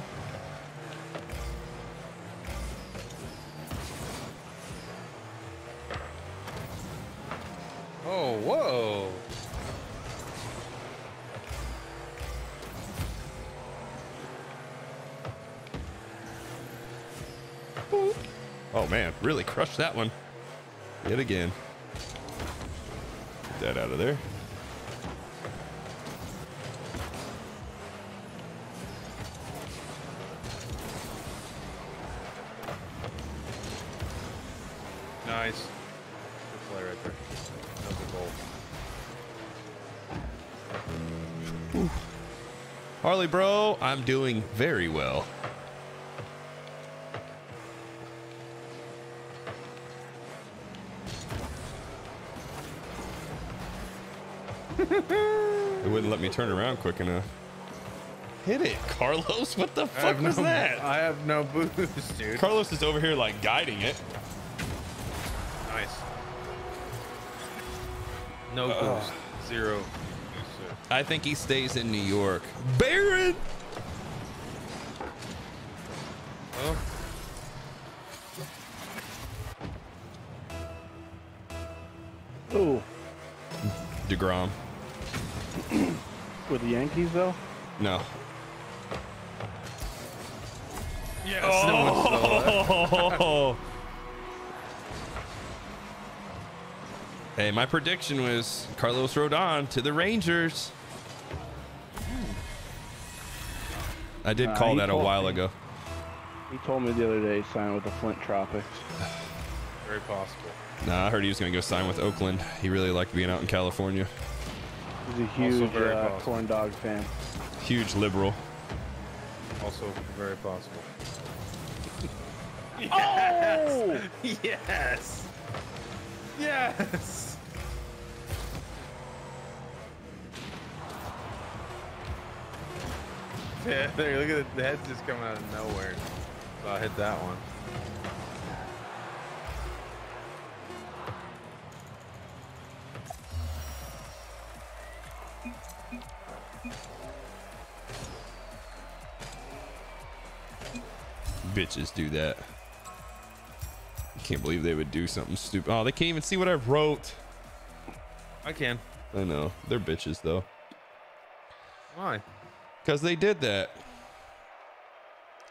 S4: Whoa.
S2: Oh man, really crushed that one. Yet again. Get that out of there. I'm doing very well. (laughs) it wouldn't let me turn around quick enough. Hit it, Carlos. What the fuck was
S4: no,
S2: that?
S4: I have no boost, (laughs) dude.
S2: Carlos is over here like guiding it.
S4: Nice. No boost. Zero.
S2: I think he stays in New York. Baron! DeGrom.
S3: with the Yankees though.
S2: No.
S4: yes. No one saw that.
S2: Oh. (laughs) hey, my prediction was Carlos Rodon to the Rangers. I did
S3: Nah,
S2: call
S3: he
S2: that a while
S3: me.
S2: ago.
S3: He told me the other day he signed with the Flint Tropics.
S4: Very possible.
S2: Nah, I heard he was going to go sign with Oakland. He really liked being out in California.
S3: He's a huge
S4: very
S3: uh, corn dog fan.
S2: Huge liberal.
S4: Also very possible.
S3: Oh! (laughs)
S4: Yes. Yes. Yeah, (laughs) there, look at the heads just coming out of nowhere. So I hit that one.
S2: Bitches do that. I can't believe they would do something stupid. Oh, they can't even see what I wrote.
S4: I can.
S2: I know. They're bitches, though.
S4: Why?
S2: Because they did that.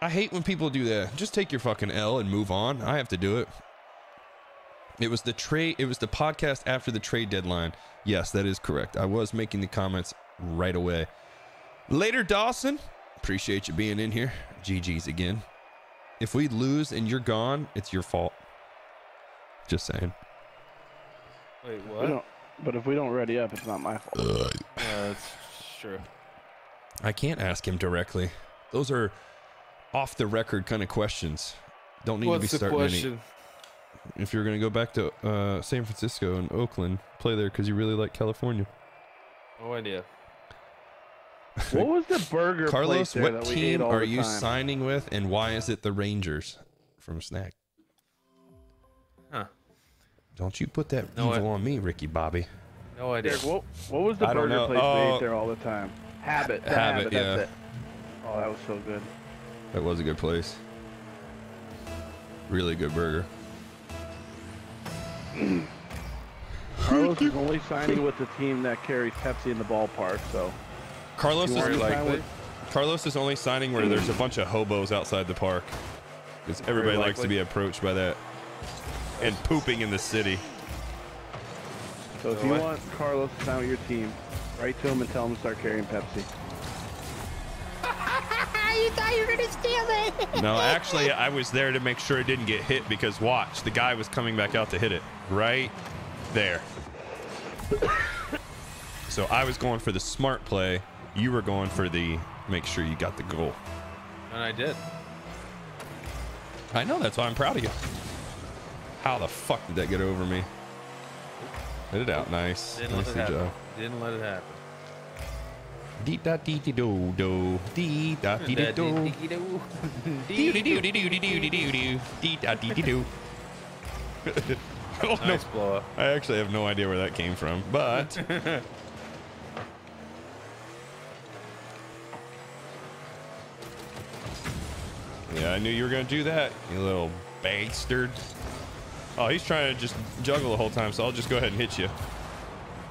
S2: I hate when people do that. Just take your fucking L and move on. I have to do it. It was the trade. It was the podcast after the trade deadline. Yes, that is correct. I was making the comments right away. Later, Dawson. Appreciate you being in here. GG's again. If we lose and you're gone, it's your fault. Just saying.
S4: Wait,
S3: We
S4: what?
S3: don't, but if we don't ready up, it's not my fault.
S4: Yeah, that's true.
S2: I can't ask him directly. Those are off the record kind of questions. Don't need to be
S4: What's the
S2: starting any.
S4: question?
S2: if you're going to go back to uh, San Francisco and Oakland, play there because you really like California.
S4: No idea.
S3: What was the burger
S2: Carlos,
S3: place there
S2: what
S3: that we ate
S2: team
S3: all
S2: are you
S3: time?
S2: signing with, and why is it the Rangers? From Snack.
S4: Huh.
S2: Don't you put that
S4: No,
S2: evil
S4: I-
S2: on me, Ricky Bobby.
S4: No idea.
S3: Derek, what, what was the
S2: I
S3: burger
S2: know.
S3: place we
S2: Oh.
S3: ate there all the time? Habit. the
S2: Habit,
S3: Habit,
S2: yeah.
S3: that's it. Oh, that was so good.
S2: That was a good place. Really good burger.
S3: Carlos is only signing with the team that carries Pepsi in the ballpark, so
S2: Carlos is like Carlos is only signing where there's a bunch of hobos outside the park. Because everybody likes to be approached by that. And pooping in the city.
S3: so if you
S4: what?
S3: want Carlos to sign with your team, write to him and tell him to start carrying Pepsi. (laughs)
S2: you
S5: thought you were gonna steal it. (laughs)
S2: No, actually, I was there to make sure it didn't get hit because watch, the guy was coming back out to hit it right there. (coughs) So I was going for the smart play. You were going for the make sure you got the goal.
S4: And I did.
S2: I know that's why I'm proud of you. How the fuck did that get over me? Hit it out nice.
S4: Didn't let it happen.
S2: job.
S4: Didn't let it happen.
S2: Dee da dee dee do do dee da dee dee do. Dee dee dee doo dee doo dee doo doo dee da dee dee do. Know.
S4: Nice blow up.
S2: I actually have no idea where that came from, but yeah, I knew you were gonna do that, you little bastard. Oh, he's trying to just juggle the whole time, so I'll just go ahead and hit you.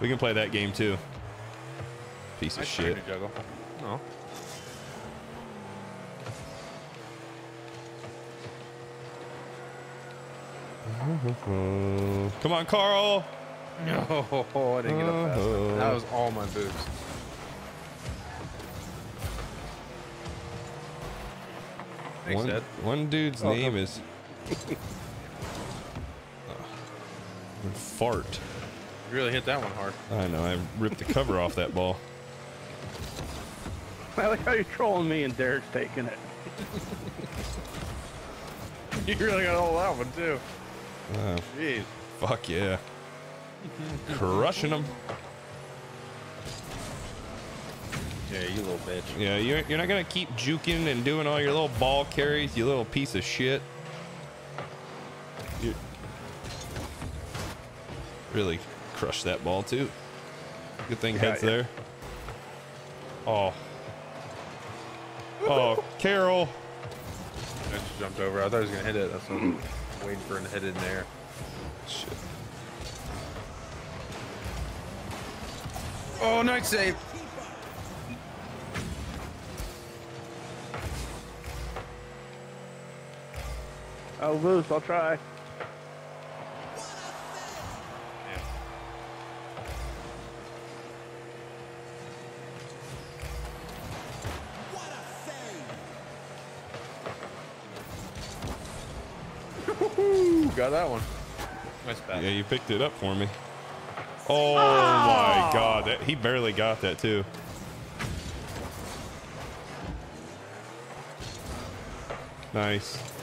S2: We can play that game too. Piece of
S4: Nice
S2: shit.
S4: to juggle. No.
S2: Come on, Carl. (laughs)
S4: No, I didn't get up fast enough. That was all my boobs. Thanks,
S2: One,
S4: Ed.
S2: one dude's
S3: Oh,
S2: name
S3: no.
S2: is Fart.
S4: You really hit that one hard.
S2: I know. I ripped the cover off that ball. (laughs)
S3: I like how you're trolling me and Derek's taking it. (laughs)
S4: You really got all that one too.
S2: Oh,
S4: Jeez.
S2: fuck yeah. Crushing them.
S4: Yeah, you little bitch.
S2: Yeah, you're, you're not going to keep juking and doing all your little ball carries, you little piece of shit. You really crushed that ball, too. Good thing heads
S3: yeah.
S2: there. Oh. Oh, Carol.
S4: I just jumped over. I thought he was gonna hit it. That's what I was waiting for him to hit it in there.
S2: Shit.
S4: Oh, nice save.
S3: Oh, I'll lose. I'll try.
S4: Got that one. Nice pass.
S2: Yeah, you picked it up for me. Oh ah! my god, that, he barely got that too. Nice.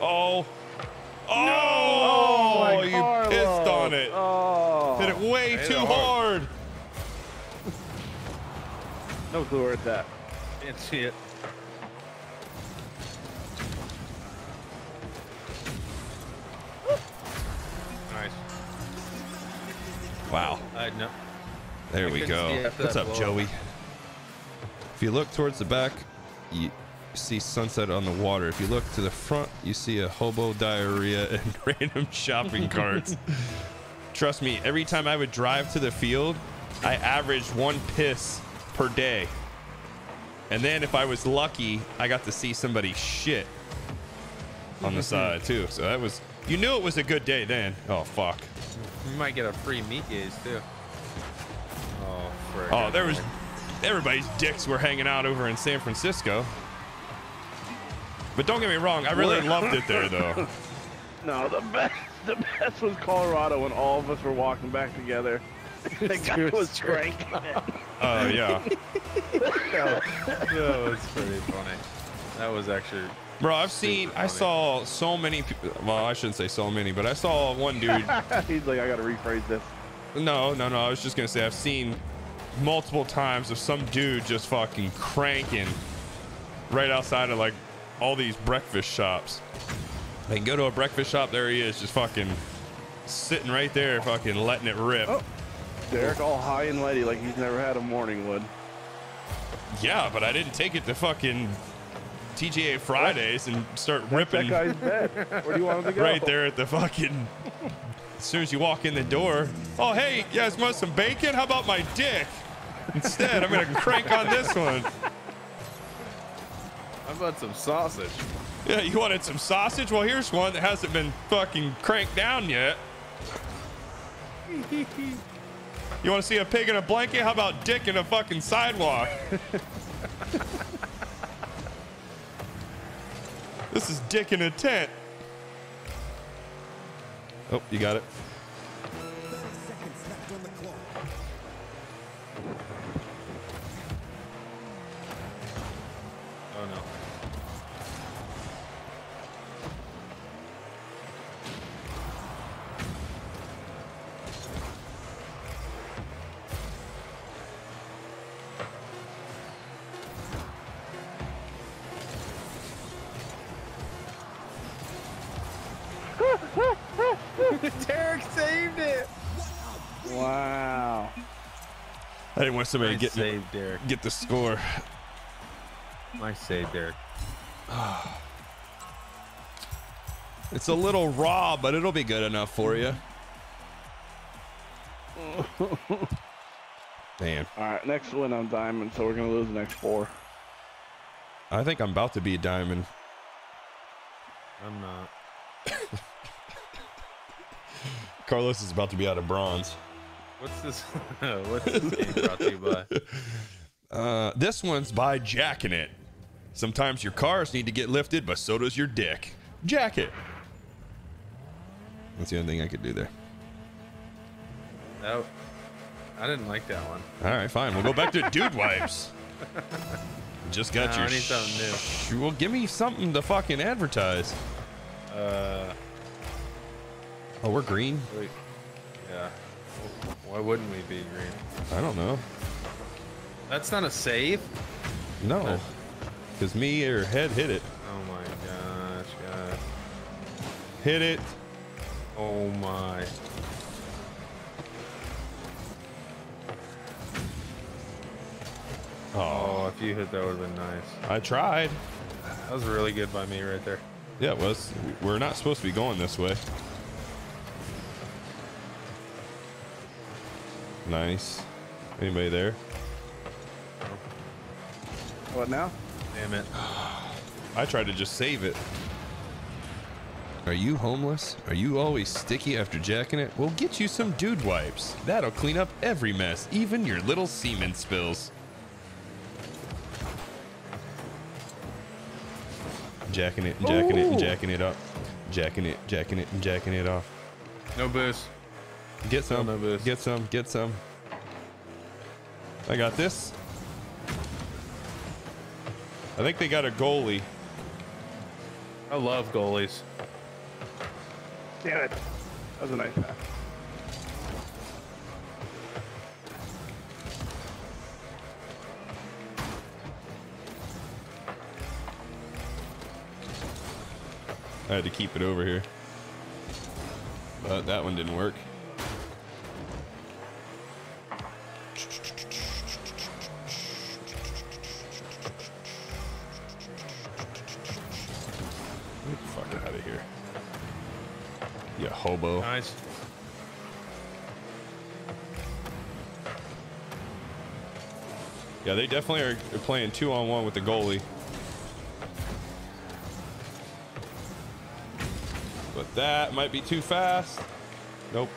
S2: Oh. oh.
S3: Oh, my
S2: you
S3: Carlo.
S2: pissed on it.
S3: Oh.
S2: Hit it way
S4: Hit it
S2: too
S4: hard.
S2: hard. (laughs)
S3: No clue where it's at.
S4: Can't see it. Nice.
S2: Wow.
S4: I know.
S2: There
S4: I
S2: we go. What's up,
S4: blow.
S2: Joey? If you look towards the back, you see sunset on the water. If you look to the front, you see a hobo diarrhea (laughs) and random shopping (laughs) carts. Trust me, every time I would drive to the field, I averaged one piss per day. And then if I was lucky, I got to see somebody shit on the (laughs) side too. So that was you knew it was a good day then. Oh fuck.
S4: You might get a free meat gaze too. Oh.
S2: Oh, there was everybody's dicks were hanging out over in San Francisco. But don't get me wrong, I really loved it there though. (laughs)
S3: No, the best. The best was Colorado when all of us were walking back together. (laughs) the guy was cranking it. (laughs)
S2: Oh yeah.
S4: that was pretty funny. That was actually.
S2: Bro, I've seen I saw so many well, I shouldn't say so many, but I saw one dude
S3: He's like, I gotta rephrase this.
S2: No, no, no. I was just gonna say I've seen multiple times of some dude just fucking cranking right outside of like all these breakfast shops. They can go to a breakfast shop, there he is, just fucking sitting right there, fucking letting it rip.
S3: Oh. Derek all high and mighty like he's never had a morning wood.
S2: Yeah, but I didn't take it to fucking TGI Fridays and start
S3: That
S2: ripping
S3: guy's dead. Where do you want him to go?
S2: right there at the fucking. As soon as you walk in the door, oh hey, you guys want some bacon? How about my dick? Instead, I'm gonna crank on this one.
S4: How about some sausage?
S2: Yeah, you wanted some sausage? Well, here's one that hasn't been fucking cranked down yet. (laughs) You want to see a pig in a blanket? How about dick in a fucking sidewalk? (laughs) this is dick in a tent. Oh, you got it. I didn't want somebody to get
S4: save, Derek.
S2: get the score.
S4: Nice save, Derek. (sighs)
S2: It's a little raw, but it'll be good enough for you. (laughs) Man,
S3: All right, next win I'm diamond, so we're gonna lose the next four.
S2: I think I'm about to be a diamond.
S4: I'm not. (laughs)
S2: Carlos is about to be out of bronze.
S4: What's this? (laughs) What's this game brought to you by? (laughs)
S2: Uh, this one's by Jacking It. Sometimes your cars need to get lifted, but so does your dick. Jack it. That's the only thing I could do there.
S4: Oh, I didn't like that one.
S2: All right, fine. We'll go back to (laughs) dude wipes. Just got
S4: No,
S2: your.
S4: I need something new.
S2: Well, give me something to fucking advertise.
S4: Uh,
S2: Oh, we're green.
S4: wait. Why wouldn't we be green?
S2: I don't know.
S4: That's not a save.
S2: No, because me or head hit it.
S4: Oh my gosh, guys.
S2: Hit it.
S4: Oh my.
S2: Oh,
S4: Oh, if you hit that would have been nice.
S2: I tried.
S4: That was really good by me right there.
S2: Yeah, it was. We're not supposed to be going this way. Nice. Anybody there?
S3: What now?
S4: Damn it.
S2: I tried to just save it. Are you homeless? Are you always sticky after jacking it? We'll get you some dude wipes. That'll clean up every mess, even your little semen spills. Jacking it, and jacking it, and jacking it up. Jacking it, jacking it, and jacking it off.
S4: No boost.
S2: Get some,
S4: no boost.
S2: get some, get some. I got this. I think they got a goalie.
S4: I love goalies.
S3: Damn it. That was a nice pass.
S2: I had to keep it over here. But that one didn't work. They definitely are playing two on one with the goalie. But that might be too fast. Nope.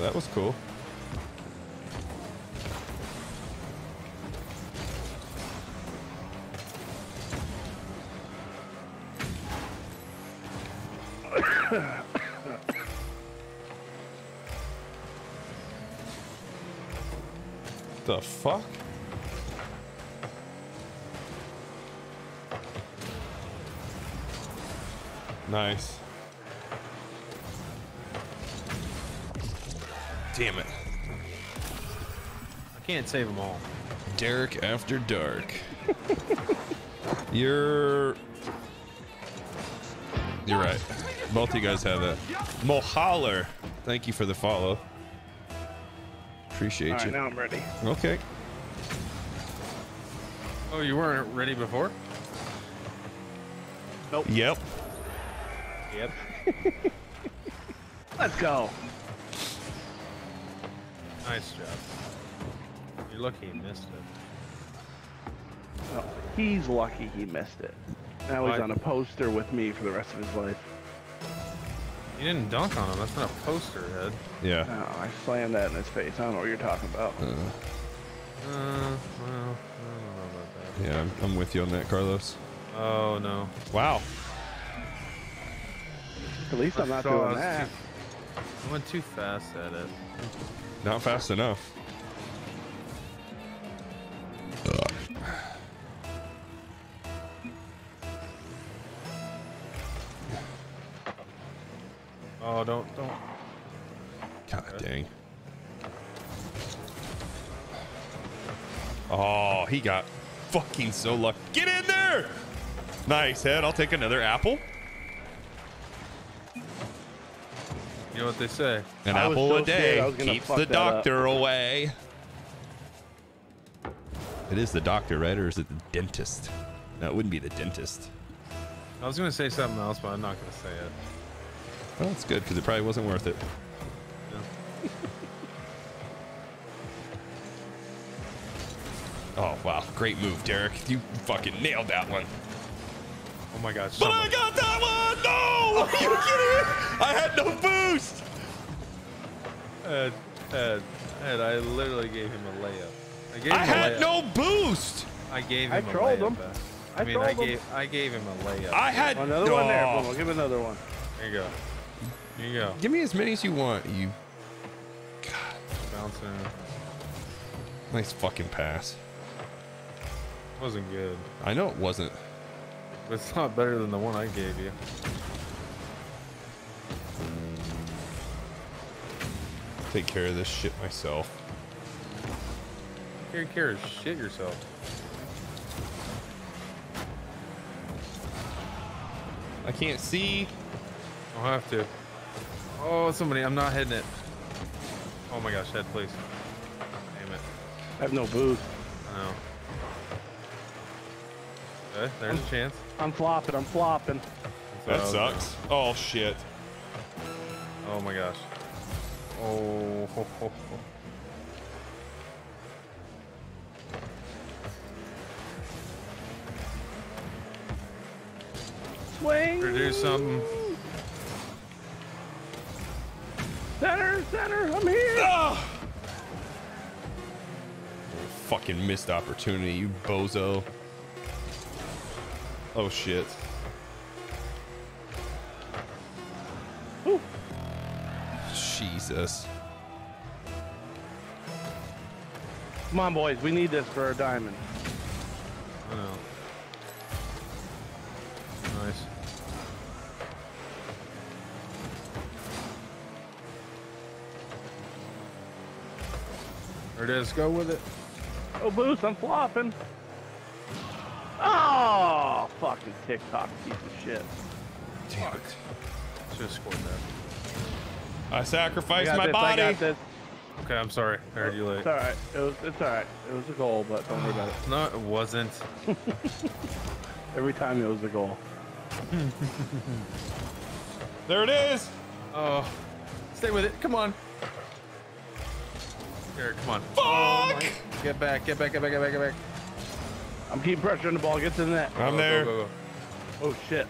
S2: That was cool. Nice. Damn it.
S4: I can't save them all.
S2: Derek after dark. (laughs) You're. You're right. Both of you guys have that. Mohaller, thank you for the follow. Appreciate
S3: All right,
S2: you.
S3: now I'm ready.
S2: Okay.
S4: Oh, you weren't ready before? Nope.
S2: Yep.
S4: Yep. (laughs)
S3: Let's go.
S4: Nice job. You're lucky you missed it.
S3: Oh, he's lucky he missed it. Now he's
S4: Why?
S3: on a poster with me for the rest of his life.
S4: You didn't dunk on him. That's not a poster, head.
S2: Yeah.
S3: Oh, I slammed that in his face. I don't know what you're talking about.
S2: Uh,
S4: Uh, well, I don't know about
S2: yeah, I'm, I'm with you on that, Carlos.
S4: Oh no.
S2: Wow.
S3: At least I'm not doing that.
S4: too- I went too fast at it.
S2: Not fast enough.
S4: Oh, don't don't.
S2: God dang. Oh, he got fucking so lucky. Get in there! Nice head. I'll take another apple.
S4: Know what they say?
S2: An
S3: I
S2: apple
S3: so
S2: a day keeps the
S3: that up.
S2: doctor away. It is the doctor, right? Or is it the dentist? No, it wouldn't be the dentist.
S4: I was gonna say something else, but I'm not gonna say it.
S2: Well, that's good because it probably wasn't worth it. Oh, wow. Great move, Derek. You fucking nailed that one.
S4: Oh my gosh.
S2: But I got that one! No! (laughs) Are you kidding me? I had no boost!
S4: Ed, Ed, Ed, I literally gave him a layup. I gave him
S2: I
S4: a
S2: had
S4: layup.
S2: no boost!
S4: I gave him a
S3: trolled
S4: layup.
S3: him.
S4: back.
S3: I
S4: I mean, I
S3: trolled him.
S4: gave I gave him a layup.
S2: I had
S3: Another one there.
S2: Oh.
S3: Boom, I'll give him another one.
S4: There you go. Here you go.
S2: Give me as many as you want, you God.
S4: Bouncing.
S2: nice fucking pass.
S4: Wasn't good.
S2: I know it wasn't.
S4: But it's not better than the one I gave you.
S2: Take care of this shit myself.
S4: Take care, of shit yourself.
S2: I can't see.
S4: I'll have to. Oh, somebody, I'm not hitting it. Oh my gosh, head, please. Damn it.
S3: I have no boost.
S4: I know. Okay, there's a chance.
S3: I'm flopping. I'm flopping.
S4: That's what
S2: That sucks. Oh shit.
S4: Oh my gosh. Oh. Ho, ho, ho.
S3: Swing.
S4: Better do something.
S3: Center, center. I'm here.
S2: Ah! Fucking missed opportunity, you bozo. Oh shit.
S3: Whew.
S2: Jesus.
S3: Come on, boys. We need this for our diamond.
S4: I know. Nice. There it is. Go with it.
S3: Oh, boost. I'm flopping. Oh, fucking TikTok piece of shit.
S2: Damn it.
S4: Should have scored that.
S2: I
S3: I
S2: sacrificed
S3: got
S2: my
S3: this. I
S2: body.
S3: got this.
S4: Okay, I'm sorry. I heard you late.
S3: It's all right. It was. It's all right. It was a goal, but don't worry about it.
S4: No, it wasn't. (laughs)
S3: Every time it was a goal. (laughs)
S2: There it is.
S4: Oh, stay with it. Come on. Here, come on. Oh
S2: Fuck!
S4: Get back. Get back. Get back. Get back. Get back.
S3: I'm keeping pressure on the ball. Get to the net.
S2: I'm
S4: Go,
S2: there.
S4: Go, go, go.
S3: Oh shit.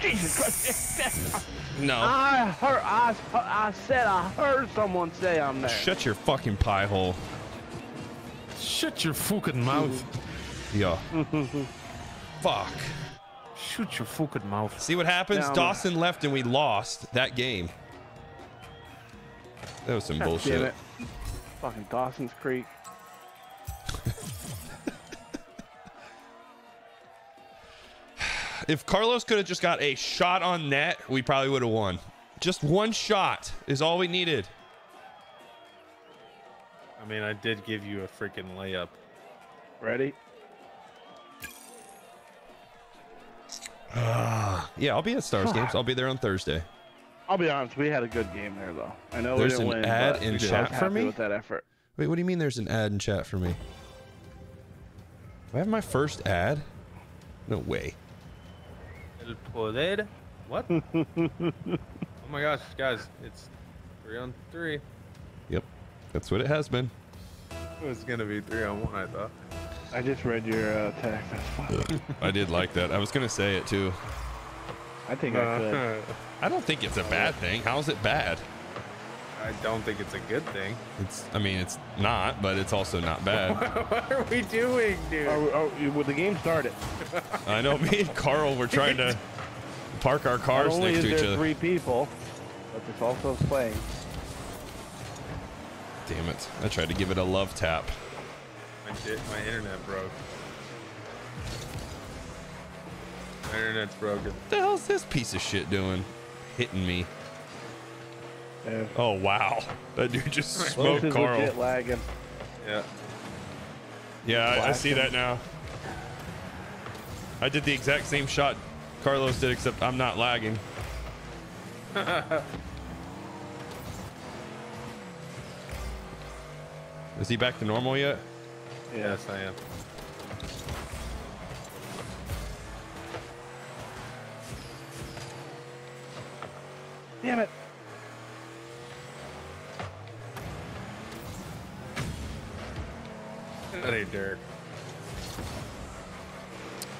S3: Jesus Christ.
S2: No.
S3: I heard. I, I said I heard someone say I'm there.
S2: Shut your fucking pie hole.
S4: Shut your fucking mouth. (laughs)
S2: Yeah. (laughs) Fuck.
S4: Shut your fucking mouth.
S2: See what happens?
S3: Down.
S2: Dawson left and we lost that game. That was some
S3: God Damn
S2: bullshit.
S3: it. Fucking Dawson's Creek. (laughs)
S2: If Carlos could have just got a shot on net, we probably would have won. Just one shot is all we needed.
S4: I mean, I did give you a freaking layup.
S3: Ready?
S2: Ah, yeah, I'll be at Stars games. I'll be there on Thursday.
S3: I'll be honest. We had a good game there, though. I know
S2: There's
S3: we didn't
S2: an
S3: win.
S2: ad
S3: but
S2: in
S3: I was
S2: chat for me?
S3: with that effort.
S2: Wait, what do you mean there's an ad in chat for me? Do I have my first ad? No way.
S4: El poder. What? (laughs) oh my gosh, guys, it's three on three.
S2: Yep. That's what it has been.
S4: It was gonna be three on one, I thought.
S3: I just read your uh, text. That's fine.
S2: I did like that. I was gonna say it too.
S3: I think I could. (laughs)
S2: I don't think it's a bad thing. How is it bad?
S4: I don't think it's a good thing.
S2: It's. I mean, it's not, but it's also not bad. (laughs)
S4: what are we doing, dude?
S3: Oh, oh, you- well, the game started. (laughs)
S2: I know. Me and Carl were trying to park our cars next to each
S3: there
S2: other.
S3: three people, but there's also playing.
S2: Damn it! I tried to give it a love tap.
S4: My, di- my internet broke. My internet's broken.
S2: What the hell's this piece of shit doing? Hitting me.
S3: Yeah.
S2: Oh wow! That dude just smoked
S3: is
S2: Carl.
S3: legit lagging.
S4: Yeah.
S2: Yeah, I, I see that now. I did the exact same shot Carlos did, except I'm not lagging. (laughs) Is he back to normal yet?
S4: Yes, I am.
S3: Damn it. (laughs)
S4: That ain't Derek.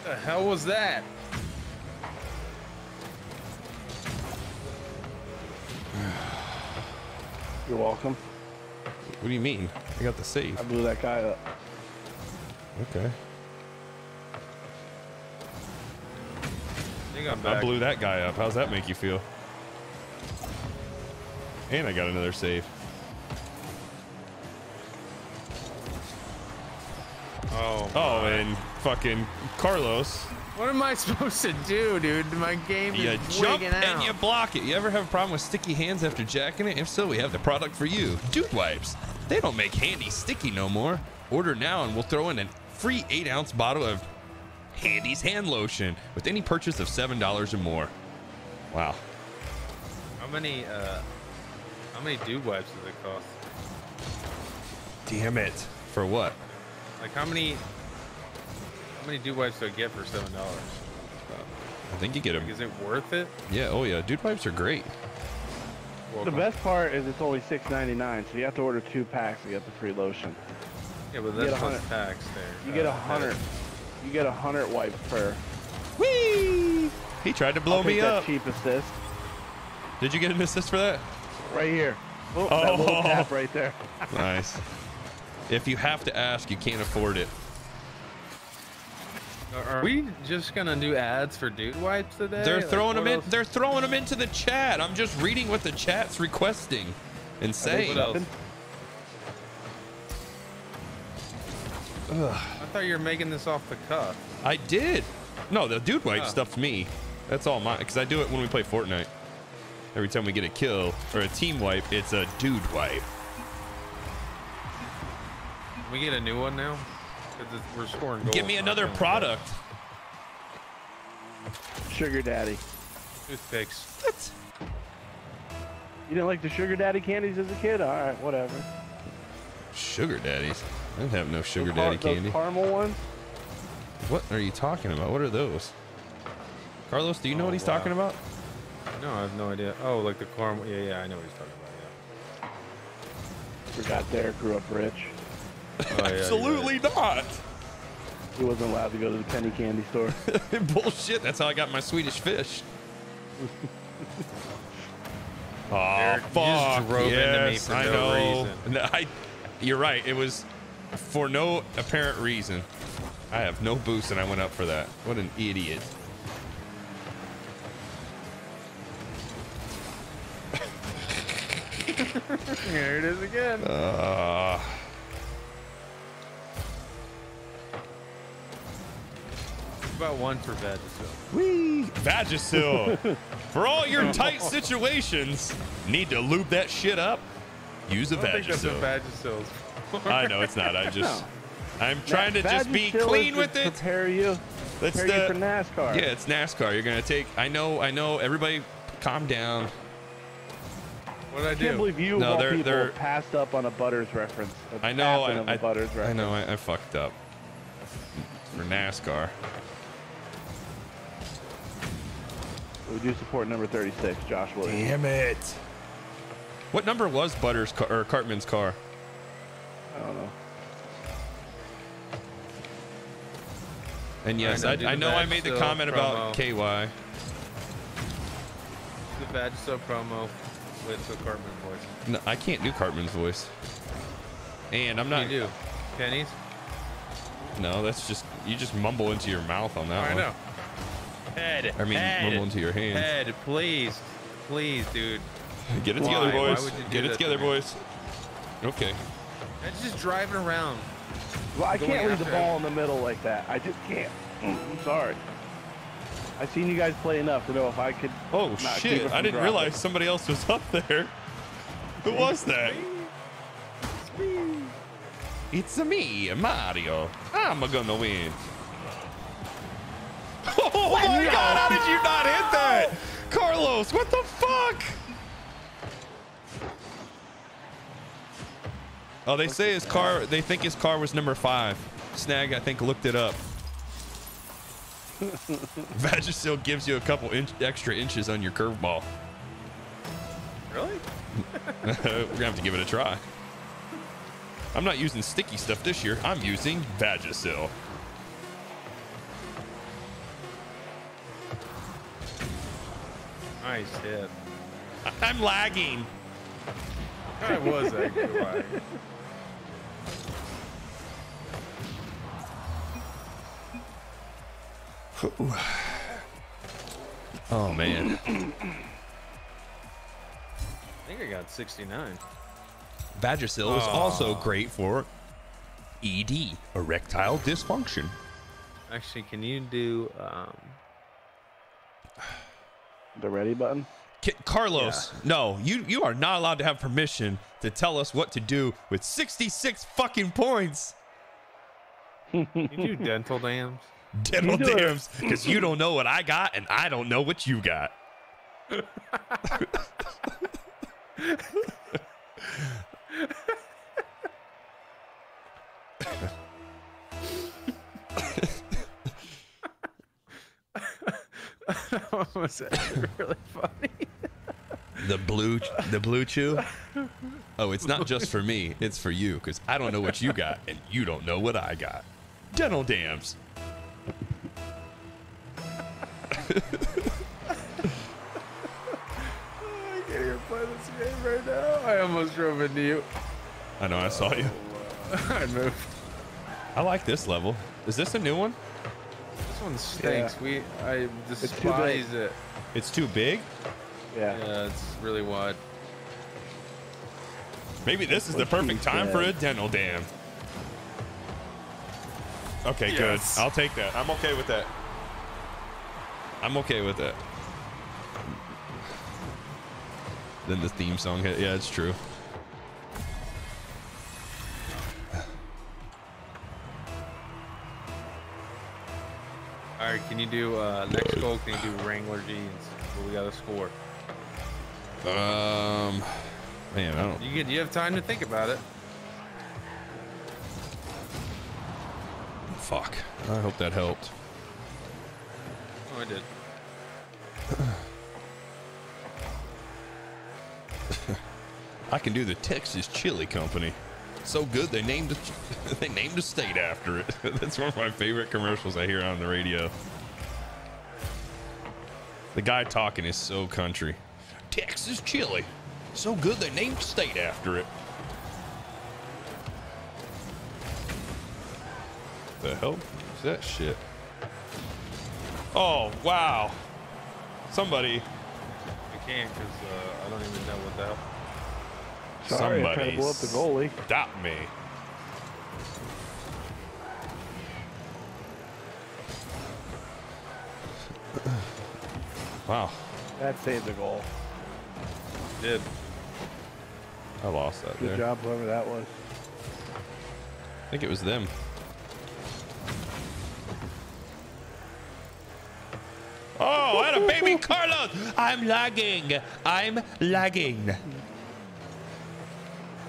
S4: The hell was that? (sighs)
S3: You're welcome.
S2: What do you mean? I got the save.
S3: I blew that guy up.
S2: Okay.
S4: I I'm
S2: I
S4: back.
S2: blew that guy up. How's that make you feel? And I got another save.
S4: Oh.
S2: Oh,
S4: my.
S2: and fucking Carlos.
S4: What am I (laughs) supposed to do, dude? My game
S2: You
S4: is
S2: jump
S4: wigging
S2: and you block it. You ever have a problem with sticky hands after jacking it? If so, we have the product for you. Dude wipes. They don't make handy sticky no more. Order now and we'll throw in a free 8 ounce bottle of Handy's hand lotion with any purchase of $7 or more. Wow.
S4: How many, uh, how many dude wipes does it cost?
S2: Damn it. For what?
S4: Like, how many, how many dude wipes do I get for $7?
S2: I think you get
S4: Like,
S2: them.
S4: is it worth it?
S2: Yeah, oh yeah. Dude wipes are great.
S3: The best part is it's only $6.99, so you have to order two packs to get the free lotion.
S4: Yeah, but
S3: you get
S4: that's
S3: a
S4: plus
S3: hundred-
S4: tax there.
S3: You get a
S4: Uh,
S3: hundred. You get a hundred wipes per.
S2: Whee! He tried to blow
S3: I'll
S2: me up.
S3: cheap assist
S2: Did you get an assist for that?
S3: right here. Oh, that
S2: Oh.
S3: little tap right there. (laughs)
S2: Nice. If you have to ask, you can't afford it.
S4: Are we just gonna do ads for dude wipes today?
S2: They're
S4: Like,
S2: throwing
S4: what
S2: them in.
S4: else-
S2: They're throwing them into the chat. I'm just reading what the chat's requesting and saying.
S4: What else?
S3: Nothing?
S4: I thought you were making this off the cuff.
S2: I did. No, the dude wipe
S4: Oh.
S2: stuff's me. That's all mine. Because I do it when we play Fortnite. Every time we get a kill or a team wipe, it's a dude wipe.
S4: Can we get a new one now? 'Cause it's- we're scoring goals.
S2: Give me another product.
S3: Sugar daddy.
S4: Toothpicks.
S2: What?
S3: You didn't like the sugar daddy candies as a kid? All right, whatever.
S2: Sugar daddies. I didn't have no sugar
S3: Those car-
S2: daddy
S3: those
S2: candy.
S3: caramel ones.
S2: What are you talking about? What are those? Carlos, do you know
S4: Oh,
S2: what he's
S4: wow.
S2: talking about?
S4: No, I have no idea. Oh, like the caramel. Yeah, yeah, I know what he's talking about. Yeah.
S3: Forgot there, grew up rich.
S4: Yeah. Oh, yeah, you're
S2: Absolutely not.
S3: He wasn't allowed to go to the penny candy store. (laughs)
S2: Bullshit. That's how I got my Swedish fish. (laughs) oh,
S4: Eric, you just
S2: fuck.
S4: drove into me
S2: yes,
S4: for
S2: I
S4: no
S2: know.
S4: reason. (laughs)
S2: No, I, you're right. It was for no apparent reason. I have no boost, and I went up for that. What an idiot.
S4: Here it is again.
S2: Uh,
S4: about one for Vagisil.
S2: wee. Vagisil. (laughs) for all your tight situations, need to lube that shit up? Use a
S4: I don't think that's what
S2: Vagisil. I know it's not. I (laughs) just, I'm trying to just be clean with it.
S3: Prepare you.
S2: That's
S3: Prepare you for NASCAR.
S2: yeah, it's NASCAR. You're gonna take. I know. I know. Everybody, calm down.
S4: What did I
S3: I can't
S4: do?
S3: believe you,
S2: No, they're-
S3: people,
S2: they're-
S3: passed up on a Butters reference. a
S2: I know.
S3: tapping
S2: I,
S3: of a
S2: I,
S3: Butters
S2: I know. I, I fucked up for NASCAR.
S3: We do support number 36, Josh Williams.
S2: Damn it! What number was Butters' car, or Cartman's car?
S3: I don't know.
S2: And yes,
S4: know,
S2: I,
S4: do
S2: I, know I made the
S4: still
S2: comment about
S4: promo.
S2: KY.
S4: The badge so promo with the Cartman voice.
S2: No, I can't do Cartman's voice. And I'm not.
S4: you do. Pennies?
S2: No, that's just you just mumble into your mouth on that
S4: I
S2: one.
S4: know. Head.
S2: I mean,
S4: head,
S2: mumble into your hands.
S4: Head, please. Please, dude.
S2: Get it
S4: Why?
S2: together, boys.
S4: would you do
S2: Get it
S4: that to
S2: together, boys. Okay.
S4: It's just driving around.
S3: Well, I can't leave the
S4: after
S3: ball in the middle like that. I just can't. Mm, I'm sorry. I've seen you guys play enough to know if I could.
S2: Oh
S3: not keep it
S2: shit! I didn't
S3: dropping.
S2: realize somebody else was up there. Who was that? It's me, Mario. I'm gonna win. Oh my god! How did you not hit that, Carlos? What the fuck? Oh, they say his car. They think his car was number five. Snag, I think, looked it up. (laughs) Vagisil gives you a couple inch, extra inches on your curveball.
S4: Really? (laughs)
S2: We're gonna have to give it a try. I'm not using sticky stuff this year. I'm using Vagisil.
S4: Nice hit. (laughs)
S2: I'm lagging.
S4: I was actually (laughs) lying. (sighs)
S2: Oh man. (clears throat)
S4: I think I got 69.
S2: Vagisil is also great for ED, erectile dysfunction.
S4: Actually, can you do um,
S3: The ready button.
S2: Ki- Carlos, no, you you are not allowed to have permission to tell us what to do with 66 fucking points.
S4: you do dental dams?
S2: Dental dams, because you don't know what I got and I don't know what you got. (laughs) (laughs)
S4: that was (laughs) really funny.
S2: The blue, the blue chew. Oh, it's not just for me; it's for you because I don't know what you got, and you don't know what I got. Dental dams.
S4: I can't even play this game right now. I almost drove into you.
S2: I know I saw you.
S4: Oh, (laughs) I moved.
S2: I like this level. Is this a new one?
S4: This one stinks. We I
S3: too
S4: despise it.
S2: It's too big.
S3: Yeah.
S4: Yeah, it's really wide.
S2: Maybe this is the perfect time for a dental dam. Okay,
S4: Yes.
S2: good. I'll take that. I'm okay with that. I'm okay with that. Then the theme song hit. Yeah, it's true.
S4: Can you do uh, next goal? Can you do Wrangler jeans? Well, we got a score.
S2: Um, man, I don't.
S4: You get you have time to think about it.
S2: Fuck. I hope that helped.
S4: Oh, I did. (laughs)
S2: I can do the Texas Chili Company. So good they named a, (laughs) they named a state after it. (laughs) That's one of my favorite commercials I hear on the radio. The guy talking is so country. Texas Chili. So good they named a state after it. The hell is that shit? Oh wow. Somebody
S4: I can't because uh, I don't even know what the hell.
S3: Sorry, I tried to
S2: Somebody
S3: blow up the goalie.
S2: Stop me. Wow,
S3: That saved the goal.
S4: Did
S2: I lost that
S3: Good
S2: there.
S3: job, whoever that was.
S2: I think it was them. Oh, and a baby (laughs) Carlos! I'm lagging. I'm lagging.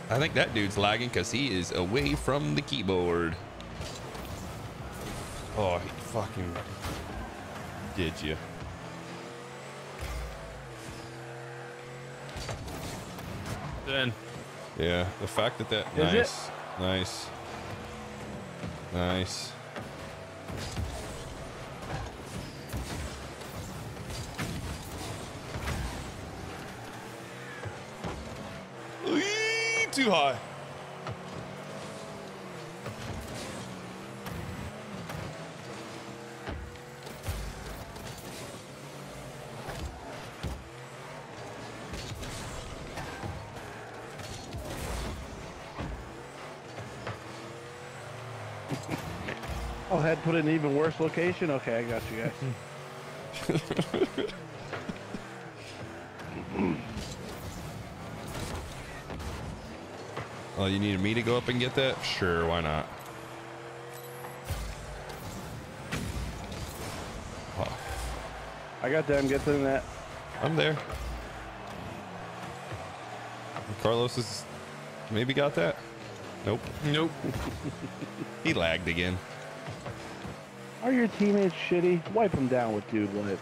S2: I think that dude's lagging because he is away from the keyboard. Oh, he fucking did you?
S4: in.
S2: Yeah, the fact that that
S3: Is
S2: nice, it? nice, nice. Too high.
S3: Had put it in an even worse location. Okay, I got you guys. (laughs)
S2: Oh, you needed me to go up and get that? Sure, why not? Oh,
S3: I got them. Get them that.
S2: I'm there. Carlos has maybe got that. Nope.
S4: Nope. (laughs)
S2: He lagged again.
S3: Are your teammates shitty? Wipe them down with dude wipes.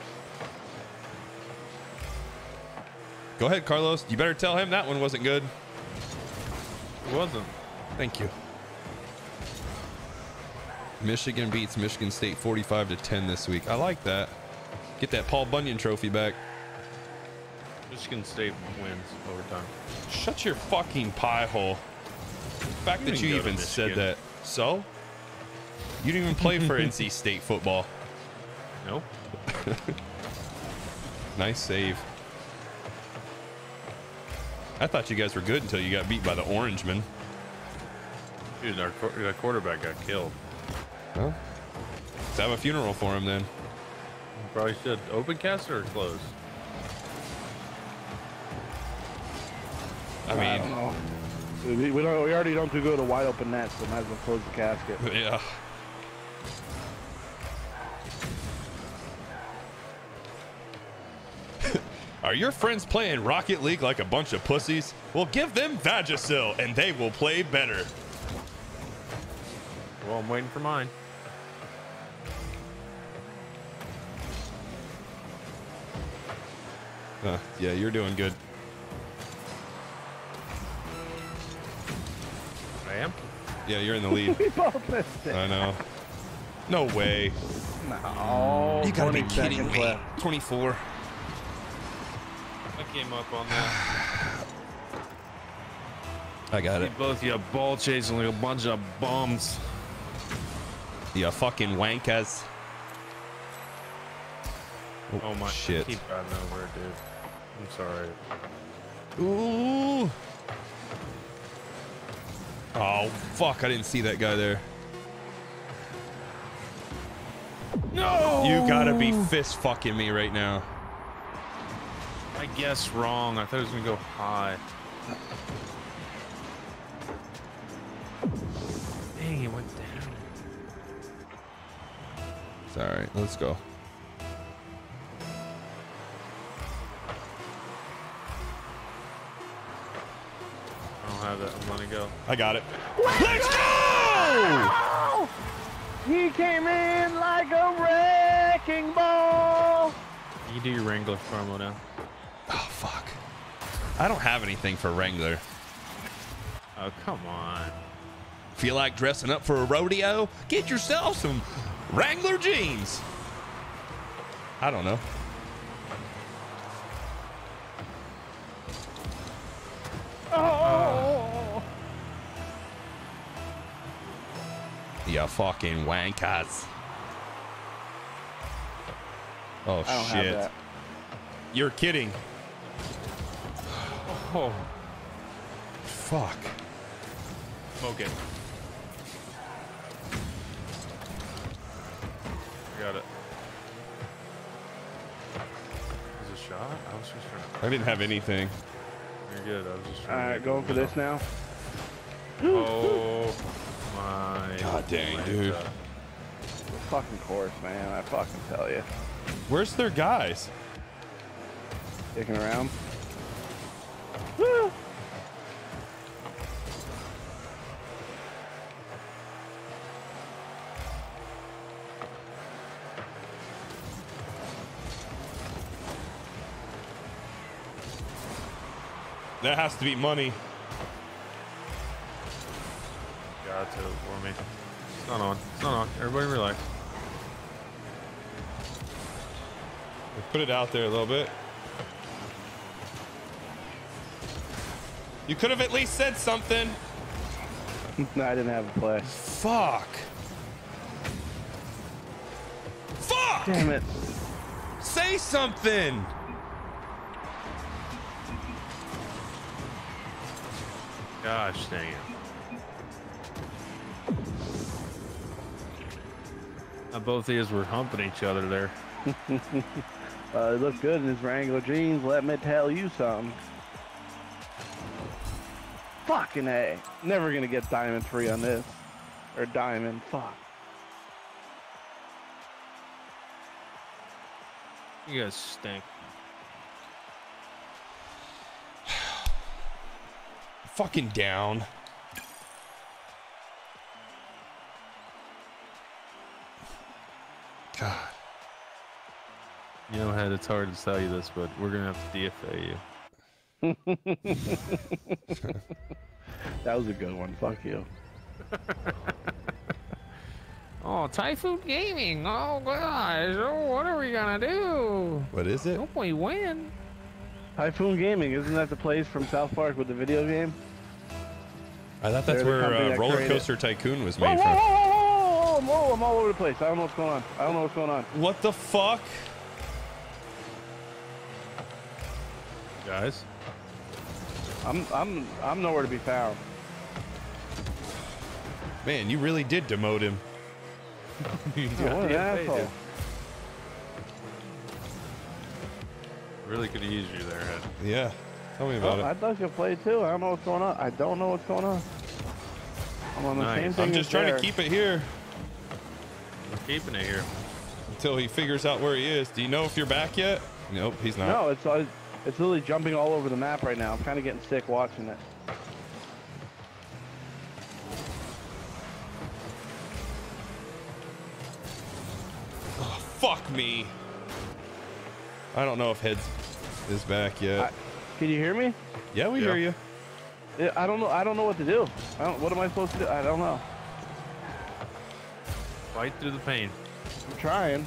S2: Go ahead, Carlos. You better tell him that one wasn't good.
S4: It wasn't.
S2: Thank you. Michigan beats Michigan State 45 to 10 this week. I like that. Get that Paul Bunyan trophy back.
S4: Michigan State wins overtime.
S2: Shut your fucking pie hole. The fact
S4: You
S2: that you
S4: didn't go to
S2: even said that. So? You didn't even play for (laughs) NC State football.
S4: Nope. (laughs)
S2: Nice save. I thought you guys were good until you got beat by the Orangemen.
S4: Dude, our, our quarterback got killed.
S2: Well, let's have a funeral for him then.
S4: Probably should. Open cast or close?
S2: I
S3: I don't
S2: mean,
S3: know. We, we don't. We already don't do good to wide open nets, so might as well close the casket. (laughs)
S2: yeah. Are your friends playing Rocket League like a bunch of pussies? Well, give them Vagisil and they will play better.
S4: Well, I'm waiting for mine.
S2: Uh, yeah, you're doing good.
S4: I am.
S2: Yeah, you're in the (laughs) lead.
S3: we both missed it.
S2: I know. No way.
S3: No.
S2: You gotta be
S3: 20
S2: kidding me.
S3: left.
S2: 24.
S4: I came up on that.
S2: I got it.
S4: Both you ball chasing like a bunch of bums.
S2: You fucking wankers.
S4: Oh, oh my
S2: shit.
S4: Keep driving over it, dude. I'm sorry.
S2: Ooh. Oh, fuck. I didn't see that guy there.
S4: No!
S2: You gotta be fist fucking me right now.
S4: I guess wrong. I thought it was gonna go high. Dang, it went down.
S2: It's all right. Let's go.
S4: I don't have that. I'm gonna go.
S2: I got it. Let's go!
S3: He came in like a wrecking ball.
S4: You can do your Wrangler promo now.
S2: Fuck. I don't have anything for Wrangler.
S4: Oh, come on.
S2: Feel like dressing up for a rodeo? Get yourself some Wrangler jeans. I don't know.
S3: Oh.
S2: You fucking wankers. Oh,
S3: I don't
S2: shit.
S3: have that.
S2: You're kidding.
S4: Oh,
S2: Fuck.
S4: smoke it. I got it. Is it shot? I was just trying
S2: I didn't have anything.
S4: You're good. I was just trying to.
S3: right,
S4: make
S3: going for this now.
S4: Oh my.
S2: God dang,
S4: my
S2: dude.
S4: God.
S3: Fucking course, man. I fucking tell you.
S2: Where's their guys?
S3: Sticking around.
S2: That has to be money.
S4: Got to for me. It's not on. It's not on. Everybody relax.
S2: Put it out there a little bit. You could have at least said something.
S3: no, (laughs) I didn't have a play.
S2: Fuck. Fuck!
S3: Damn it.
S2: Say something.
S4: Gosh dang it. Uh, both of us were humping each other there. (laughs)
S3: Uh, he looked good in his Wrangler jeans. Let me tell you something. Fucking A. Never gonna get diamond three on this. Or diamond. Fuck.
S4: You guys stink.
S2: Fucking down. God.
S4: You know, Head, it's hard to tell you this, but we're gonna have to DFA you. (laughs)
S3: That was a good one. Fuck you. (laughs)
S6: Oh, Typhoon Gaming. Oh, gosh. Oh, what are we going to do?
S2: What is it?
S6: Hope we win.
S3: Typhoon Gaming, isn't that the place from South Park with the video game?
S2: I thought that's
S3: They're
S2: where uh,
S3: that
S2: Roller
S3: created-
S2: Coaster Tycoon was made
S3: whoa,
S2: from.
S3: whoa, whoa, whoa, whoa, whoa, I'm all over the place. I don't know what's going on. I don't know what's going on.
S2: What the fuck?
S4: Guys,
S3: I'm I'm I'm nowhere to be found.
S2: Man, you really did demote him.
S3: Oh, (laughs) what an asshole.
S4: Really could have used you there, Head.
S2: Yeah. Tell me about
S3: Oh,
S2: it.
S3: I'd like to play too. I don't know what's going on. I don't know what's going on. I'm on the
S4: Nice.
S3: same thing
S2: I'm just trying
S3: Derek.
S2: to keep it here
S4: We're keeping it here.
S2: until he figures out where he is. Do you know if you're back yet? Nope, he's not.
S3: No, it's uh, it's literally jumping all over the map right now. I'm kind of getting sick watching it.
S2: Fuck me. I don't know if Heads is back yet.
S3: I- Can you hear me?
S2: yeah, we
S4: Yeah.
S2: hear you.
S3: Yeah, I don't know. I don't know what to do. I don't, what am I supposed to do? I don't know.
S4: Fight through the pain.
S3: I'm trying.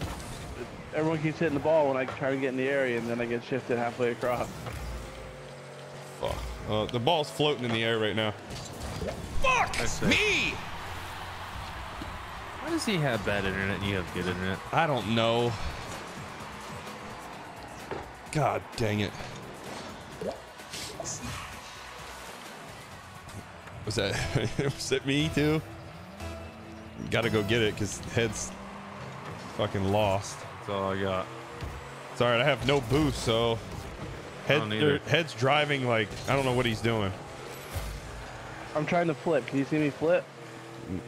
S3: Everyone keeps hitting the ball when I try to get in the area, and then I get shifted halfway across.
S2: Fuck. Uh, the ball's floating in the air right now. Fuck me!
S4: Why does he have bad internet and you have good internet?
S2: I don't know. God dang it. Was that (laughs) was it me too? Gotta go get it because head's fucking lost.
S4: That's all I got.
S2: It's alright, I have no boost, so head, er, head's driving like I don't know what he's doing.
S3: I'm trying to flip. Can you see me flip?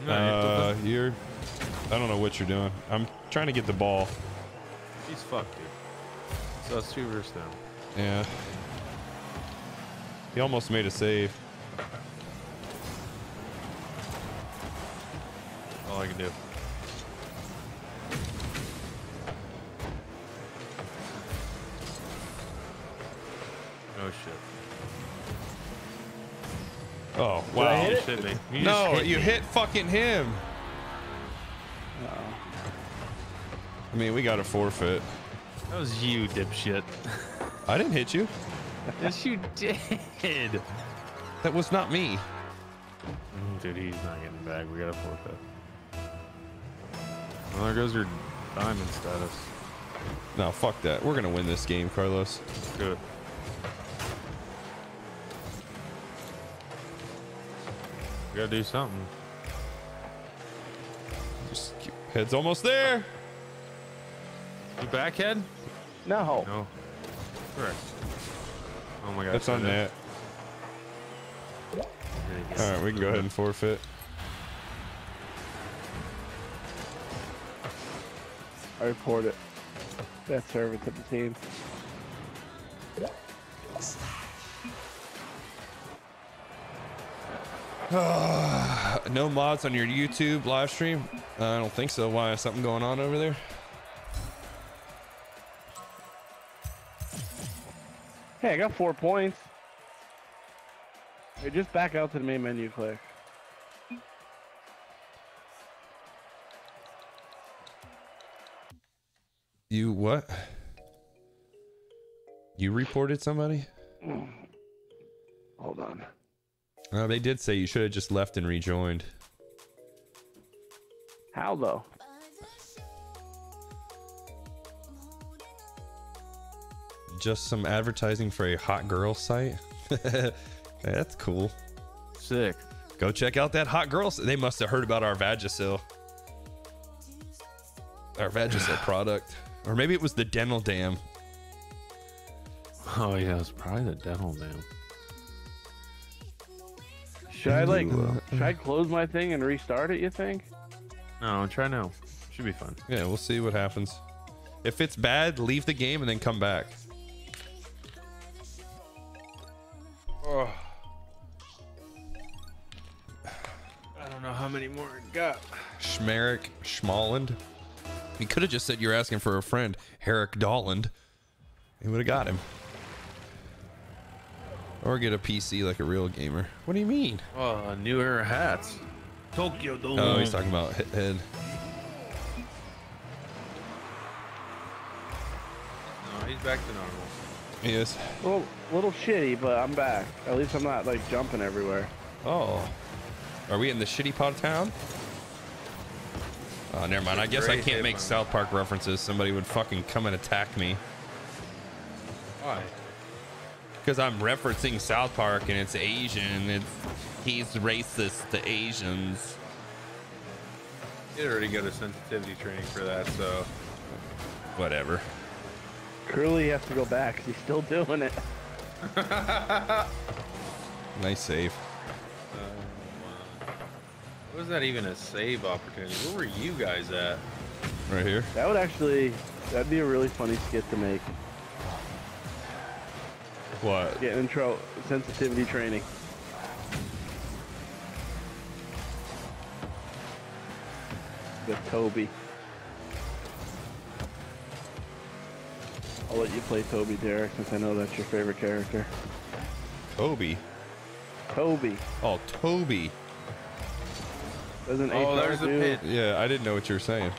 S4: No,
S2: Uh, you're I don't know what you're doing. I'm trying to get the ball.
S4: he's fucked, dude. So it's two versus them.
S2: Yeah. He almost made a save.
S4: All I can do. Oh shit.
S2: Oh wow.
S4: You
S3: it?
S4: shit me. You
S2: No,
S4: just hit
S2: you
S4: me.
S2: hit fucking him. I mean, we got a forfeit.
S4: That was you, dipshit.
S2: I didn't hit you.
S4: yes, you did.
S2: That was not me.
S4: Mm, Dude, he's not getting back. We got a forfeit. Well, there goes your diamond status.
S2: No, fuck that. We're gonna win this game, Carlos.
S4: Good. We gotta do something.
S2: Just keep, head's almost there.
S4: You backhead?
S3: No.
S4: No. Correct. Oh my god.
S2: That's on net. All right, we can go ahead and forfeit.
S3: I report it. Best service of the team. (sighs)
S2: No mods on your YouTube live stream? Uh, I don't think so. Why? Is something going on over there?
S3: Hey, I got four points. Hey, just back out to the main menu quick.
S2: You what? You reported somebody?
S3: Hold on.
S2: Uh, they did say you should have just left and rejoined.
S3: How though?
S2: Just some advertising for a hot girl site. (laughs) That's cool.
S4: Sick.
S2: Go check out that hot girl. They must have heard about our Vagisil. Our Vagisil (sighs) product. Or maybe it was the dental dam.
S4: Oh yeah, it's probably the dental dam.
S3: Should I like? Should I close my thing and restart it? You think?
S4: No, try now. Should be fun.
S2: Yeah, we'll see what happens. If it's bad, leave the game and then come back.
S4: Got.
S2: Schmerick Schmalland. He could have just said you're asking for a friend, Herrick Dolland. He would have got him. Or get a PC like a real gamer. What do you mean?
S4: Oh, new era hats. Tokyo Dome.
S2: Oh, he's talking about head.
S4: No, he's back to normal.
S2: He is.
S3: A little, little shitty, but I'm back. At least I'm not like jumping everywhere.
S2: Oh. Are we in the shitty part of town? Oh, never mind. I guess I can't make. South Park references. Somebody would fucking come and attack me.
S4: Why?
S2: Because I'm referencing South Park and it's Asian. It's he's racist to Asians.
S4: He already got a sensitivity training for that, so
S2: Whatever.
S3: Curly has to go back. 'cause He's still doing it. (laughs)
S2: Nice save.
S4: What was that even a save opportunity? Where were you guys at?
S2: Right here.
S3: That would actually, that'd be a really funny skit to make.
S2: What?
S3: Get intro sensitivity training. With Toby. I'll let you play Toby, Derek, since I know that's your favorite character.
S2: Toby.
S3: Toby.
S2: Oh, Toby.
S3: Doesn't
S4: Oh, there's the pit.
S2: Yeah, I didn't know what you were saying.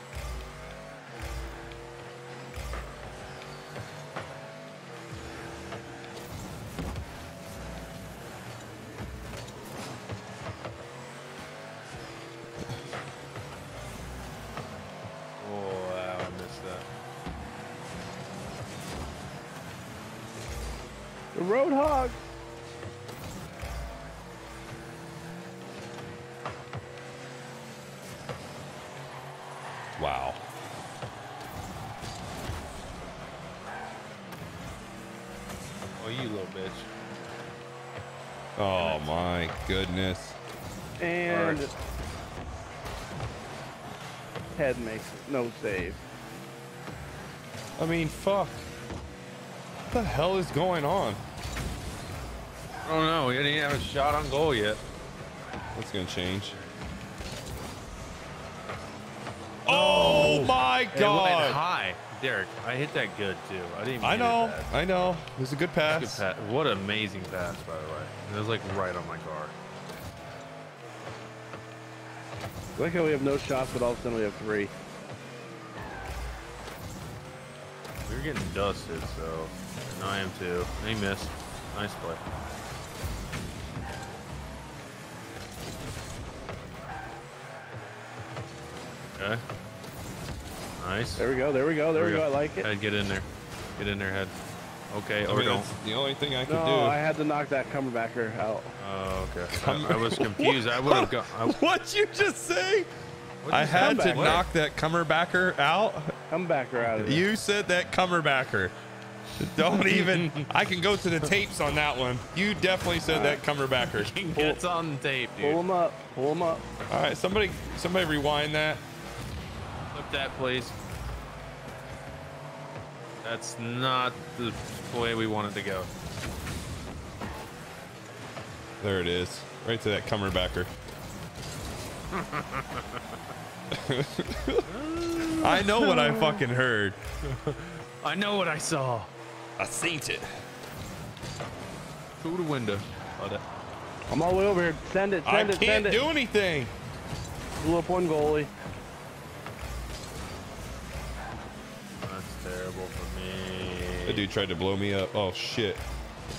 S2: Is going on?
S4: Oh no, we didn't even have a shot on goal yet.
S2: What's gonna change? Oh, oh my
S4: It went
S2: god!
S4: high. Derek, I hit that good too. I didn't even
S2: I know,
S4: bad.
S2: I know. It was a good
S4: Good
S2: pass.
S4: pass. What an amazing pass, by the way. It was like right on my car.
S3: I like how we have no shots, but all of a sudden we have three.
S4: We were getting dusted, so. And I am too. He missed. Nice play. Okay. Nice.
S3: There we go. There we go. There, we go. I like it.
S4: Head, get in there. Get in there, head. Okay,
S2: I
S4: or
S2: mean,
S4: don't.
S2: the only thing I could
S3: No,
S2: do.
S3: I had to knock that Cumberbacker out.
S4: Oh, okay. (laughs) I, I was confused. I would have gone. I, (laughs)
S2: What'd you just say?
S4: what'd
S2: I had to knock that Cumberbacker out.
S3: Cumberbacker out of there.
S2: You said that Cumberbacker. (laughs) Don't even. I can go to the tapes on that one. You definitely said that Cumberbacker.
S4: It's (laughs) on tape, dude.
S3: Pull
S4: dude.
S3: him up. Pull him up.
S2: All right, somebody, somebody rewind that.
S4: Flip that, please. That's not the way we wanted to go.
S2: There it is, right to that Cumberbacker. (laughs) I know what I fucking heard.
S4: I know what I saw.
S2: I seen it.
S4: Through the window. Oh,
S3: I'm all the way over here. Send it.
S2: I
S3: Send it.
S2: can't do anything.
S3: Blew up one goalie.
S4: That's terrible for me.
S2: That dude tried to blow me up. Oh shit.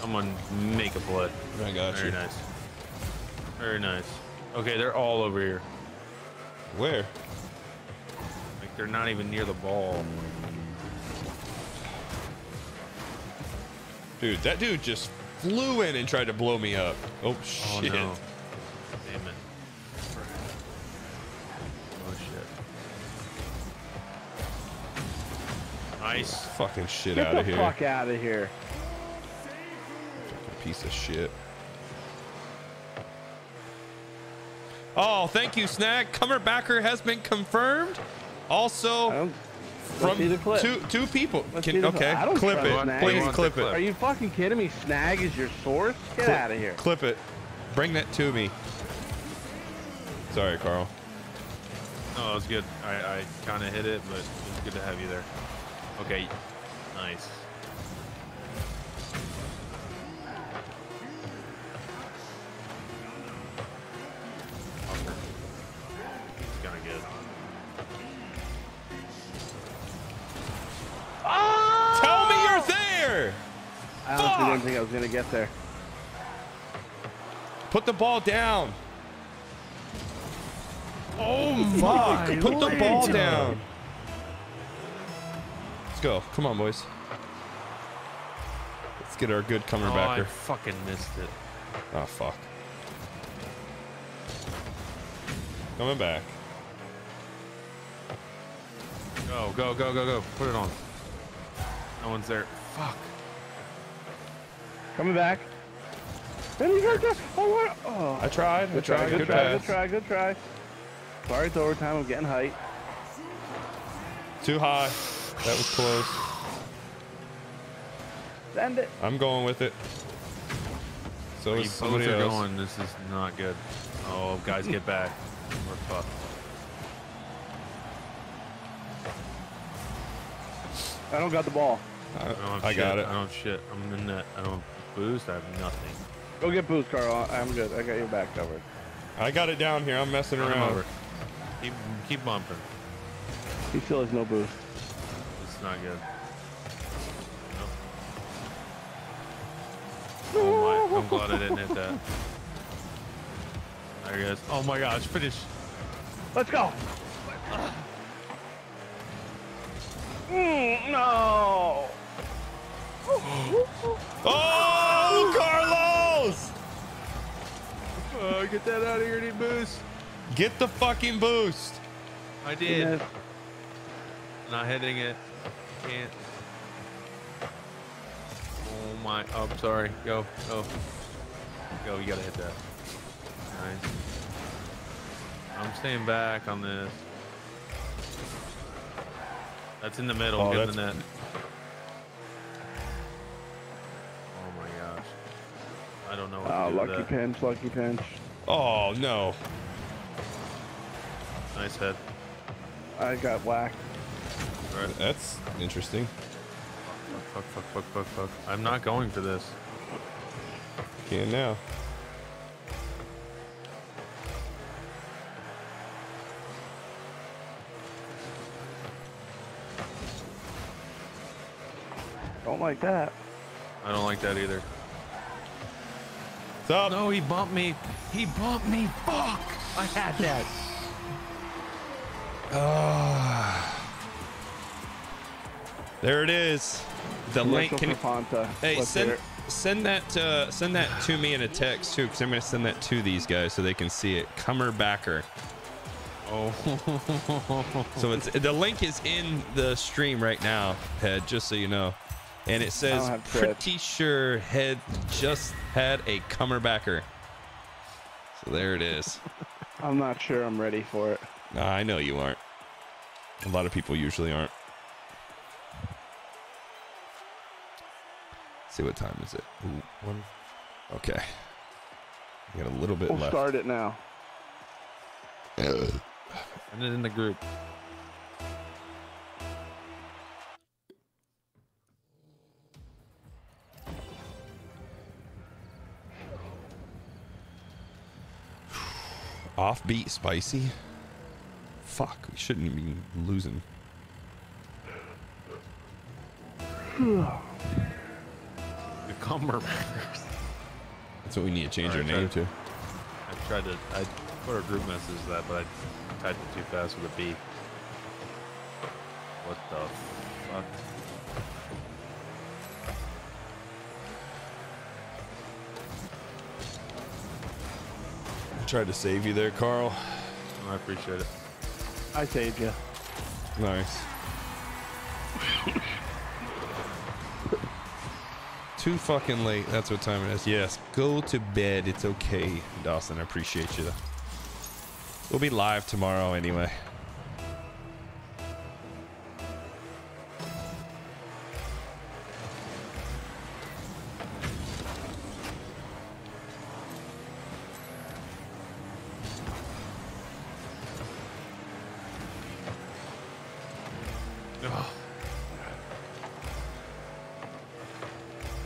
S4: I'm gonna make a play.
S2: I got
S4: Very
S2: you.
S4: nice. Very nice. Okay, they're all over here.
S2: Where?
S4: Like they're not even near the ball.
S2: Dude, that dude just flew in and tried to blow me up. Oh,
S4: Oh
S2: shit.
S4: no. Damn it. Oh shit. Nice.
S2: Fucking shit
S3: Get
S2: out of here.
S3: fuck out of here.
S2: Piece of shit. Oh, thank you, Snag. Cumberbacker has been confirmed.
S3: I
S2: Also,
S3: don't.
S2: From
S3: the clip.
S2: two two people.
S3: Let's
S2: Can-
S3: see the-
S2: okay,
S3: I
S2: clip it. Please
S4: I
S2: clip it.
S3: Are you fucking kidding me? Snag is your source? Get
S2: Clip-
S3: out of here.
S2: Clip it. Bring that to me. Sorry, Carl.
S4: No, that was good. I, I kind of hit it, but it was good to have you there. Okay. Nice.
S3: I honestly
S2: Fuck!
S3: didn't think I was gonna get there.
S2: Put the ball down.
S6: Oh my!
S2: Put the ball down. Let's go. Come on, boys. Let's get our good
S4: Oh, I
S2: Cumberbacker.
S4: fucking missed it.
S2: Oh, fuck. Coming back.
S4: Go, go, go, go, go. Put it on. No one's there. Fuck.
S3: Coming back. And you got that. Oh, what? Oh.
S2: I tried. I
S3: Good try,
S2: tried.
S3: good
S2: Good
S3: try, good try, good try. Sorry, it's overtime. I'm getting height.
S2: Too high. That was close.
S3: Send it.
S2: I'm going with it. So
S4: You
S2: is
S4: both are
S2: else.
S4: going. This is not good. Oh, guys, get back. (laughs) We're fucked.
S3: I don't got the ball.
S4: I, don't have
S2: I
S4: shit.
S2: got it.
S4: I don't have shit. I'm in the net. I don't have boost. I have nothing.
S3: Go get boost, Carl. I'm good. I got your back covered.
S2: I got it down here. I'm messing
S4: Run him
S2: around.
S4: over. Keep, keep bumping.
S3: He still has no boost.
S4: It's not good. Nope. Oh my! I'm glad I didn't hit that. There he is. Oh my gosh! Finish.
S3: Let's go. Mm, no.
S2: Oh, Carlos!
S4: Oh, get that out of here, need boost.
S2: Get the fucking boost.
S4: I did.
S3: Yes.
S4: Not hitting it. Can't. Oh my. Oh, I'm sorry. Go. Go. Go. You gotta hit that. Nice. I'm staying back on this. That's in the middle.
S2: Oh,
S4: Get in the net. I don't know what
S3: Oh,
S4: to ah, do with
S3: lucky
S4: that.
S3: pinch, lucky pinch.
S2: Oh, no.
S4: Nice head.
S3: I got whacked.
S4: Right.
S2: That's interesting.
S4: Fuck, fuck, fuck, fuck, fuck. I'm not going for this.
S2: Can now.
S3: Don't like that.
S4: I don't like that either.
S2: What's up?
S4: No, he bumped me. He bumped me. Fuck. I had that.
S2: There it is. The link. Can
S3: for Fanta.
S2: hey
S3: Let's
S2: send send that uh, send that to me in a text too, because I'm gonna send that to these guys so they can see it. Comer backer.
S4: Oh. (laughs)
S2: So it's the link is in the stream right now, Head. Just so you know, and it says pretty sure Head just had a Cumberbacker. So there it is. (laughs)
S3: I'm not sure I'm ready for it.
S2: Nah, I know you aren't. A lot of people usually aren't. see what time is it? Ooh, one. Okay. We got a little bit
S3: We'll
S2: left.
S3: start it now.
S4: Send it in the group.
S2: Offbeat spicy. Fuck, we shouldn't be losing. (sighs)
S4: The Cumberbackers.
S2: That's what we need to change our name to.
S4: I tried to. I put a group message to that, but I typed it too fast with a B. What the fuck?
S2: Tried to save you there, Carl.
S4: I appreciate it.
S3: I saved you.
S2: Nice. Too fucking late. That's what time it is. Yes. Go to bed. It's okay, Dawson. I appreciate you. We'll be live tomorrow anyway.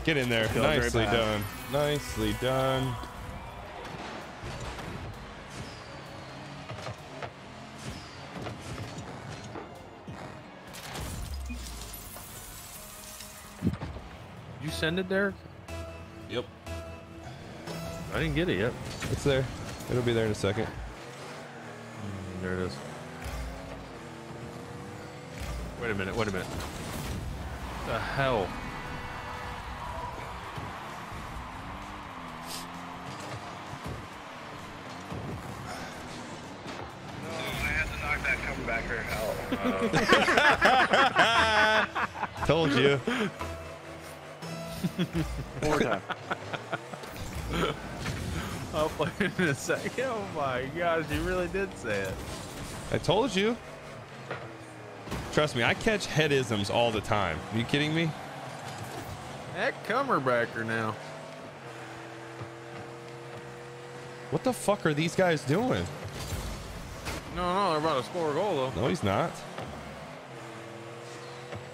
S2: Get in there.
S3: Feel very
S2: Nicely done. Nicely done.
S4: You send it there?
S2: Yep.
S4: I didn't get it yet.
S2: It's there. It'll be there in a second.
S4: Mm, There it is. Wait a minute. Wait a minute. The hell?
S2: Told you. (laughs)
S3: One more time. (laughs)
S4: I'll play it in a second. Oh my gosh, you really did say it.
S2: I told you. Trust me, I catch headisms all the time. Are you kidding me?
S4: That Cumberbacker now.
S2: What the fuck are these guys doing?
S4: No, no, they're about to score a goal though.
S2: No, he's not.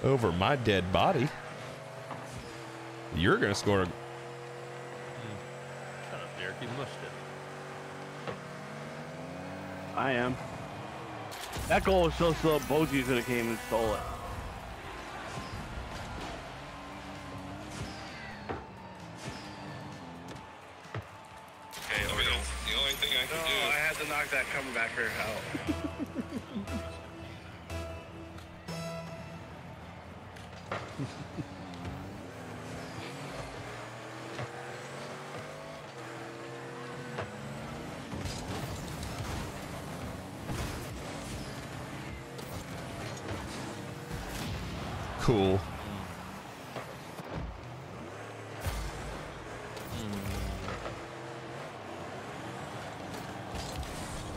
S2: Over my dead body. You're gonna score. a- hmm.
S4: Shut up, Derek. You mushed it.
S3: I am. That goal was so slow, Boji could have came and stole it.
S2: Okay, the only thing I
S3: No, do. I had to knock that comebacker out. (laughs)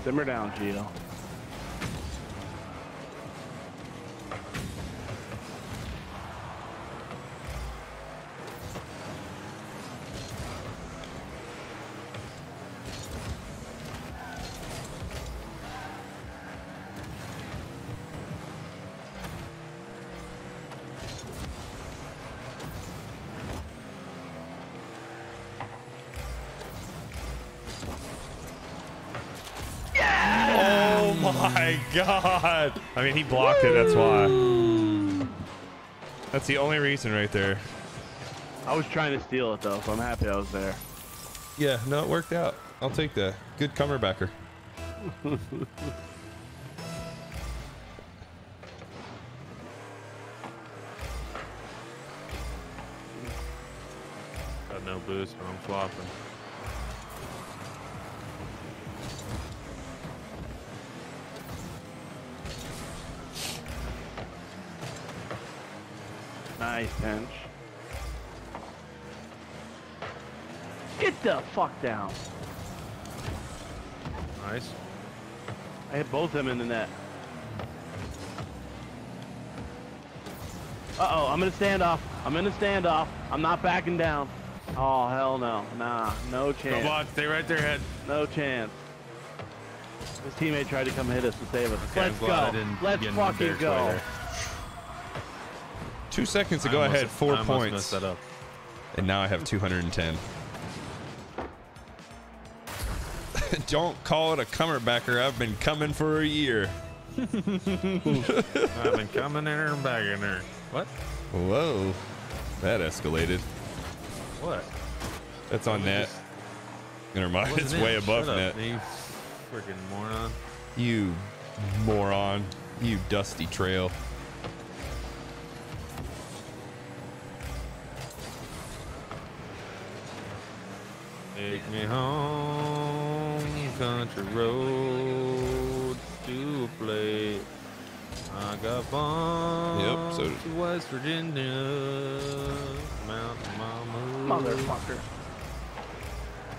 S3: Simmer down, Gio.
S2: God! I mean, he blocked it. That's why. That's the only reason right there.
S3: I was trying to steal it though, so I'm happy I was there.
S2: Yeah, no, it worked out. I'll take that. Good comerbacker.
S4: Got no boost, but I'm flopping.
S3: Nice pinch. Get the fuck down.
S4: Nice.
S3: I hit both of them in the net. Uh-oh, I'm in a standoff. I'm in a standoff. I'm not backing down. Oh, hell no. Nah, no
S4: Go
S3: chance.
S4: block. Stay right there, head.
S3: No chance. His teammate tried to come hit us to save us.
S4: Okay,
S3: Let's go. Let's fucking go.
S4: there.
S2: Two seconds
S4: I
S2: ago, I,
S4: almost-
S2: had four
S4: I
S2: points,
S4: messed that up.
S2: and now I have 210. (laughs) Don't call it a comerbacker. I've been coming for a year. (laughs)
S4: I've been coming in there and back her. What?
S2: Whoa, that escalated.
S4: What?
S2: That's on net. Never mind. It's
S4: it?
S2: way above
S4: Shut
S2: net.
S4: up, You freaking moron.
S2: You moron. You dusty trail.
S4: Take me home, country road to a place. I got bombs
S2: Yep, so-
S4: to West Virginia, Mountain Mama.
S3: Motherfucker.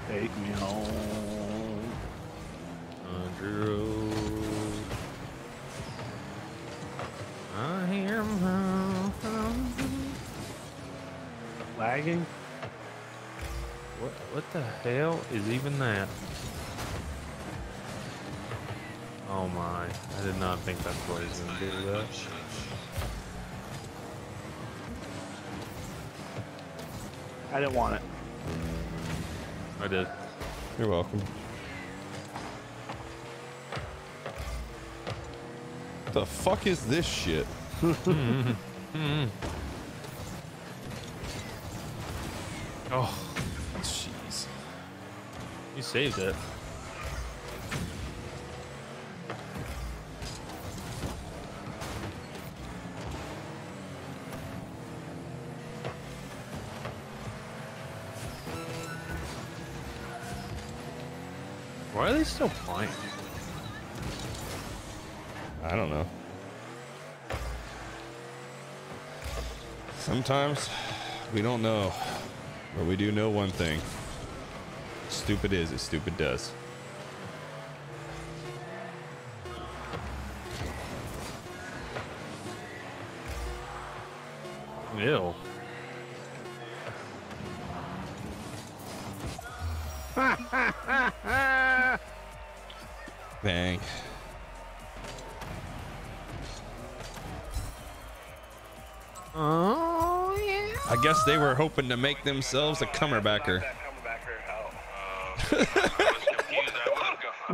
S3: Take me home.
S4: Country road. I hear mountains.
S3: Lagging?
S4: What, what the hell is even that? Oh my, I did not think that's what he's gonna do that.
S3: I didn't want it.
S4: I did.
S2: You're welcome. The fuck is this shit? (laughs) (laughs)
S4: Oh,
S2: Jeez.
S4: You saved it. Why are they still playing?
S2: I don't know. Sometimes we don't know, but we do know one thing. Stupid is as stupid does.
S4: Ew. (laughs)
S2: Bang.
S6: Oh, yeah.
S2: I guess they were hoping to make themselves a cummerbacker.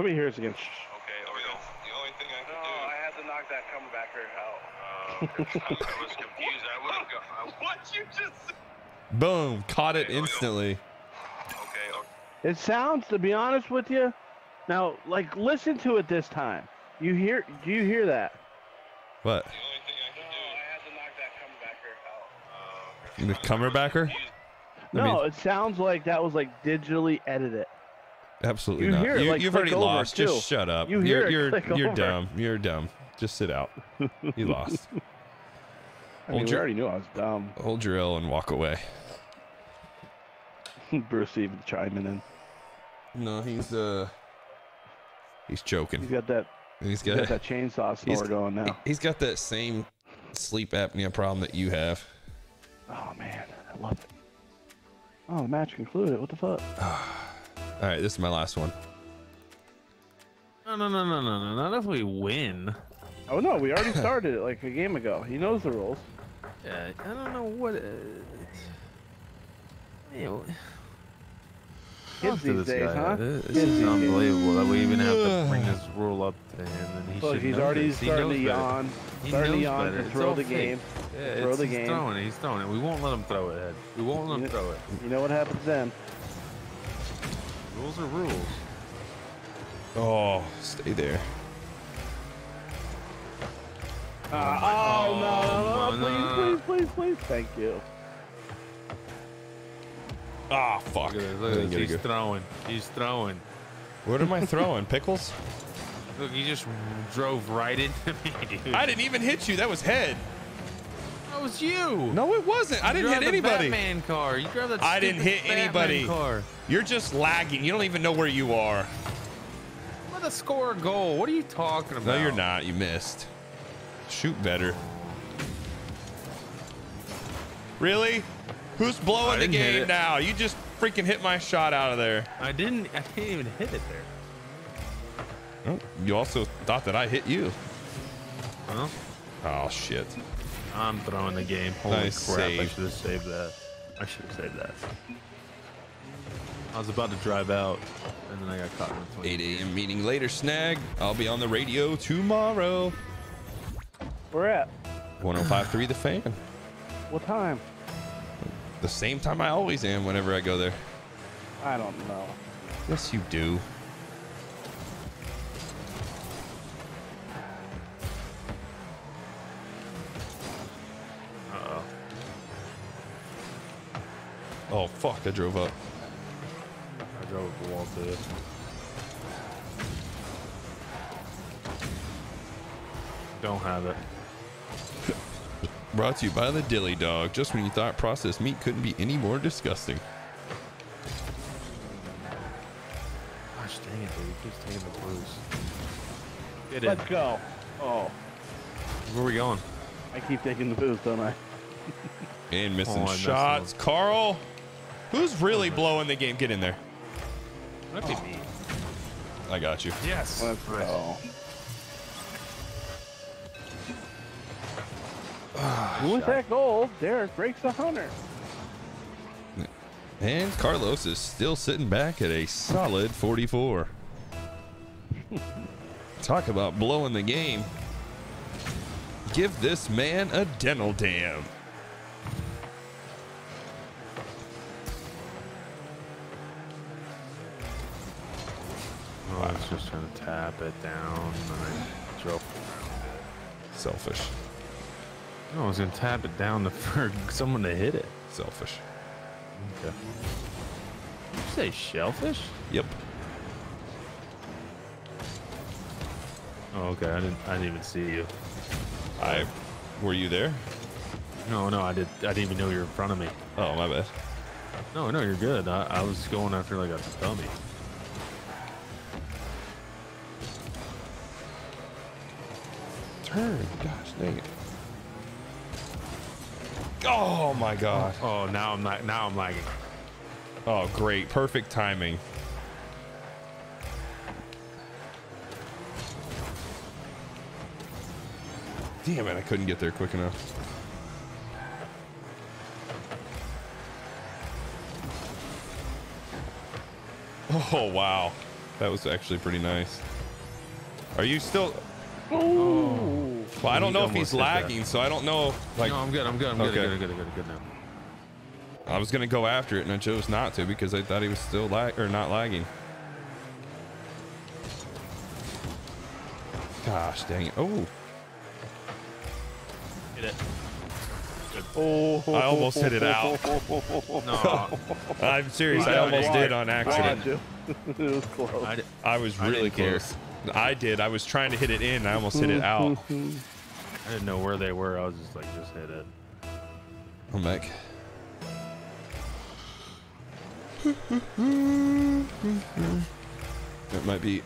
S3: Let me hear this again.
S7: The only thing I could
S3: I had to knock that comebacker out.
S7: do, I was confused. I would have gone. (laughs) What you just?
S2: Boom. Caught it instantly.
S7: Okay. okay.
S3: It sounds, to be honest with you, now, like, listen to it this time. You hear, do you hear that?
S2: What?
S7: The only thing I could do.
S3: I had to knock that oh,
S2: The
S3: comebacker out.
S2: cummerbacker? I
S3: No,
S2: mean-
S3: it sounds like that was like digitally edited.
S2: Absolutely
S3: You
S2: not.
S3: hear
S2: you,
S3: like,
S2: you've already lost.
S3: too.
S2: Just shut up.
S3: You
S2: you're
S3: it
S2: you're, you're
S3: over.
S2: dumb. You're dumb. Just sit out. You (laughs) lost.
S3: I mean, we already knew I was dumb.
S2: Hold your L and walk away. (laughs)
S3: Bruce even chiming in.
S2: No, he's uh he's
S3: He's
S2: choking.
S3: got that,
S2: He's
S3: he's
S2: got
S3: got that chainsaw (laughs)
S2: he's-
S3: snore going now.
S2: he's got that same sleep apnea problem that you have.
S3: Oh man, I love it. Oh, the match concluded. What the fuck? (sighs) (sighs) (sighs)
S2: All right, this is my last one.
S4: No, no, no, no, no, no. Not if we win.
S3: Oh no, we already started it like a game ago. He knows the rules.
S4: Yeah, I don't know what. Uh, you know,
S3: Kids
S4: talk to
S3: these
S4: this
S3: days,
S4: guy.
S3: huh?
S4: This,
S3: Kids
S4: this is unbelievable that we even have to bring this rule up to him, and he
S3: Look,
S4: should
S3: he's
S4: know
S3: already
S4: this. He
S3: starting to
S4: knows better.
S3: yawn.
S4: He
S3: starting to yawn
S4: better.
S3: to
S4: It's
S3: throw the game.
S4: Yeah,
S3: Throw
S4: it's,
S3: the
S4: he's
S3: game.
S4: throwing it. He's throwing it. We won't let him throw it, Ed. We won't let him
S3: You-
S4: throw it.
S3: You know what happens then?
S4: Rules are rules.
S2: Oh, stay there.
S3: Uh, oh, no, no, no,
S4: no,
S3: please, please, please, please. Thank you.
S2: Ah, fuck.
S4: Look at this. Look at this. He's
S2: good-
S4: throwing. He's throwing.
S2: What am I throwing? Pickles? (laughs)
S4: Look, he just drove right into me, (laughs) dude.
S2: I didn't even hit you. That was head.
S4: That was you.
S2: No, it wasn't. I didn't hit
S4: the
S2: anybody.
S4: Batman car. You drive that
S2: I didn't hit
S4: Batman
S2: anybody.
S4: Car.
S2: You're just lagging. You don't even know where you are.
S4: I'm gonna score a goal. What are you talking about?
S2: No, you're not. You missed. Shoot better. Really? Who's
S4: I
S2: blowing the game now? You just freaking hit my shot out of there.
S4: I didn't. I didn't even hit it there.
S2: Oh, you also thought that I hit you.
S4: Well,
S2: Oh shit.
S4: I'm throwing the game. Holy
S2: Nice
S4: crap! I should have saved that. I should have saved that. I was about to drive out, and then I got caught in between.
S2: 8 a.m. meeting later, snag. I'll be on the radio tomorrow.
S3: We're at
S2: 1053 The Fan.
S3: what time?
S2: The same time I always am whenever I go there.
S3: I don't know.
S2: Yes, you do.
S4: Uh-oh.
S2: Oh fuck! I drove up.
S4: I drove up the wall too. Don't have it.
S2: Brought to you by the Dilly Dog. Just when you thought processed meat couldn't be any more disgusting.
S4: Gosh dang it, dude. He keeps taking the blues. Get in.
S3: Let's go. Oh,
S4: Where are we going?
S3: I keep taking the booze, don't I?
S2: And missing
S4: Oh,
S2: shots. Carl, who's really blowing the game? Get in there.
S4: That'd be me.
S2: I got you.
S4: Yes.
S3: Let's go. With that goal, Derek breaks a hundred.
S2: And Carlos is still sitting back at a solid 44. (laughs) Talk about blowing the game. Give this man a dental dam.
S4: Oh, I was just trying to tap it down. And I drove.
S2: Selfish.
S4: No, I was gonna tap it down to, (laughs) for someone to hit it.
S2: Selfish.
S4: Okay. Did you say shellfish?
S2: Yep.
S4: Oh, okay. I didn't. I didn't even see you.
S2: I. Were you there?
S4: No, no. I did. I didn't even know you were in front of me.
S2: Oh, my bad.
S4: No, no. You're good. I, I was going after like a dummy.
S2: Turn. Gosh dang it. Oh my god.
S4: Oh, now I'm not. Now I'm lagging.
S2: Oh, great. Perfect timing. Damn it, I couldn't get there quick enough. Oh, wow. That was actually pretty nice. Are you still...
S3: Ooh.
S2: Well, I don't know if he's
S4: almost that.
S2: lagging, so I don't know. Like,
S4: no, I'm good. I'm good. I'm good.
S2: Okay.
S4: I'm good. I'm good. Good. Good now.
S2: I was gonna go after it, and I chose not to because I thought he was still lag or not lagging. Gosh dang it! Oh,
S4: Hit it.
S3: Oh,
S2: I almost hit it out. (laughs)
S4: No, (laughs)
S2: I'm serious. I almost did on accident. (laughs)
S3: It was close.
S4: I,
S2: was really close. I did. I was trying to hit it in. I almost hit it out.
S4: I didn't know where they were. I was just like, just hit it.
S2: I'm back. That might be.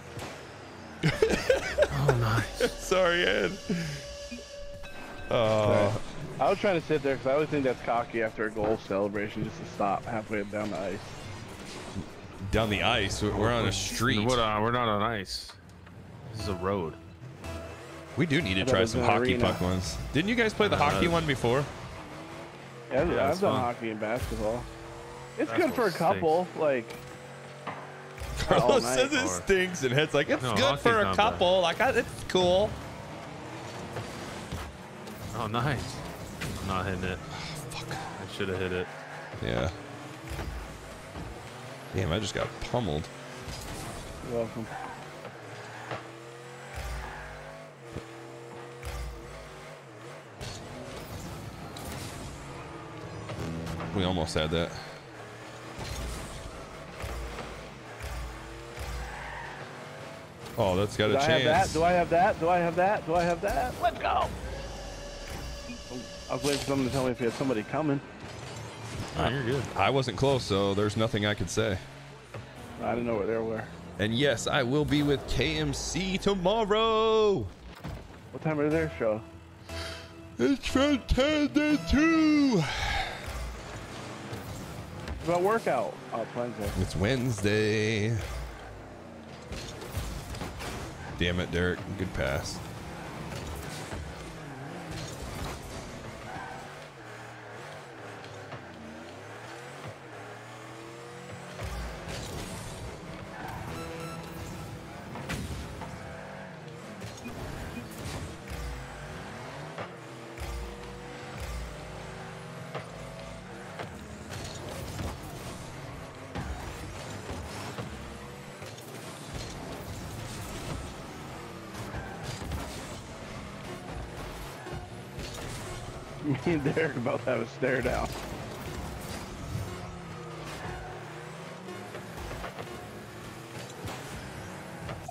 S4: Oh, nice. (laughs)
S2: Sorry, Ed. Oh,
S3: I was trying to sit there because I always think that's cocky after a goal celebration just to stop halfway down the ice.
S2: down the ice. We're we're on a street.
S4: What, uh, we're not on ice. This is a road.
S2: We do need to
S3: I thought it
S2: try some hockey
S3: arena.
S2: puck ones. Didn't you guys play the
S4: Uh,
S2: hockey one before?
S3: Yeah, I've,
S4: Yeah,
S3: I've done
S4: fun.
S3: hockey and basketball. It's
S4: That's
S3: good for a
S4: what
S3: couple. Like,
S2: Carlos says it
S4: Or-
S2: stinks, and Head's like, it's
S4: No,
S2: good for a
S4: not bad.
S2: couple. Like, it's cool.
S4: Oh, nice. I'm not hitting it.
S2: Fuck.
S4: I should have hit it.
S2: Yeah. Damn, I just got pummeled.
S3: you're welcome.
S2: We almost had that. Oh, that's got
S3: Do
S2: a
S3: I have that? Do I have that? Do I have that? Do I have that? Let's go. I was waiting for someone to tell me if you had somebody coming.
S4: Oh, you're good.
S2: I wasn't close, so there's nothing I could say.
S3: I didn't know where they were.
S2: And yes, I will be with KMC tomorrow.
S3: What time is their show?
S2: It's from 10 to 2.
S3: About workout. Oh, Wednesday.
S2: It's Wednesday. Damn it, Derek. Good pass. (laughs)
S3: Me and Derek both have a stare down.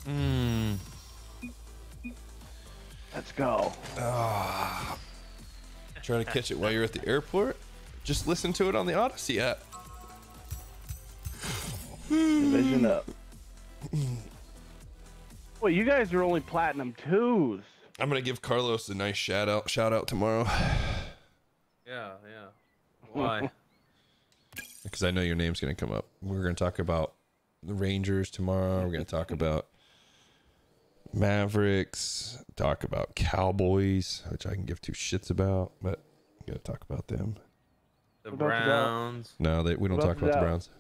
S4: Hmm.
S3: Let's go.
S2: Try to catch it while you're at the airport. Just listen to it on the Audacy app.
S3: Division up. Well, you guys are only platinum twos.
S2: I'm gonna give Carlos a nice shout out. Shout out tomorrow
S4: Yeah, yeah. Why? (laughs)
S2: because I know your name's gonna come up. We're gonna talk about the Rangers tomorrow. We're gonna talk about Mavericks. Talk about Cowboys, which I can give two shits about, but we gotta talk about them.
S4: The
S3: What about the
S4: Browns.
S2: No, they, we don't
S3: What
S2: talk
S3: about
S2: about the
S3: the
S2: Browns.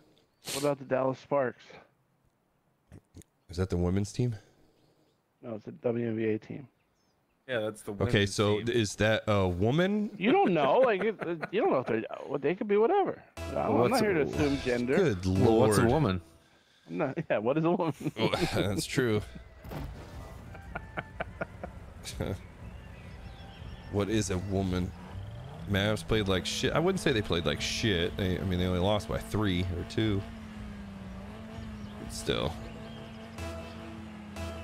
S3: What about the Dallas Sparks?
S2: Is that the women's team?
S3: No, it's a WNBA team.
S4: Yeah, that's the.
S2: Okay, so
S4: team.
S2: is that a woman?
S3: You don't know, (laughs) like it, you don't know if they're. Well, they could be whatever. I'm I'm
S4: what's
S3: not
S4: a-
S3: here to assume gender.
S2: Good
S4: Well, what's a woman?
S3: I'm (laughs) yeah, what is a woman?
S2: Oh, (laughs) that's true. what is a woman? Mavs played like shit. I wouldn't say they played like shit. They, I mean, they only lost by three or two. But still.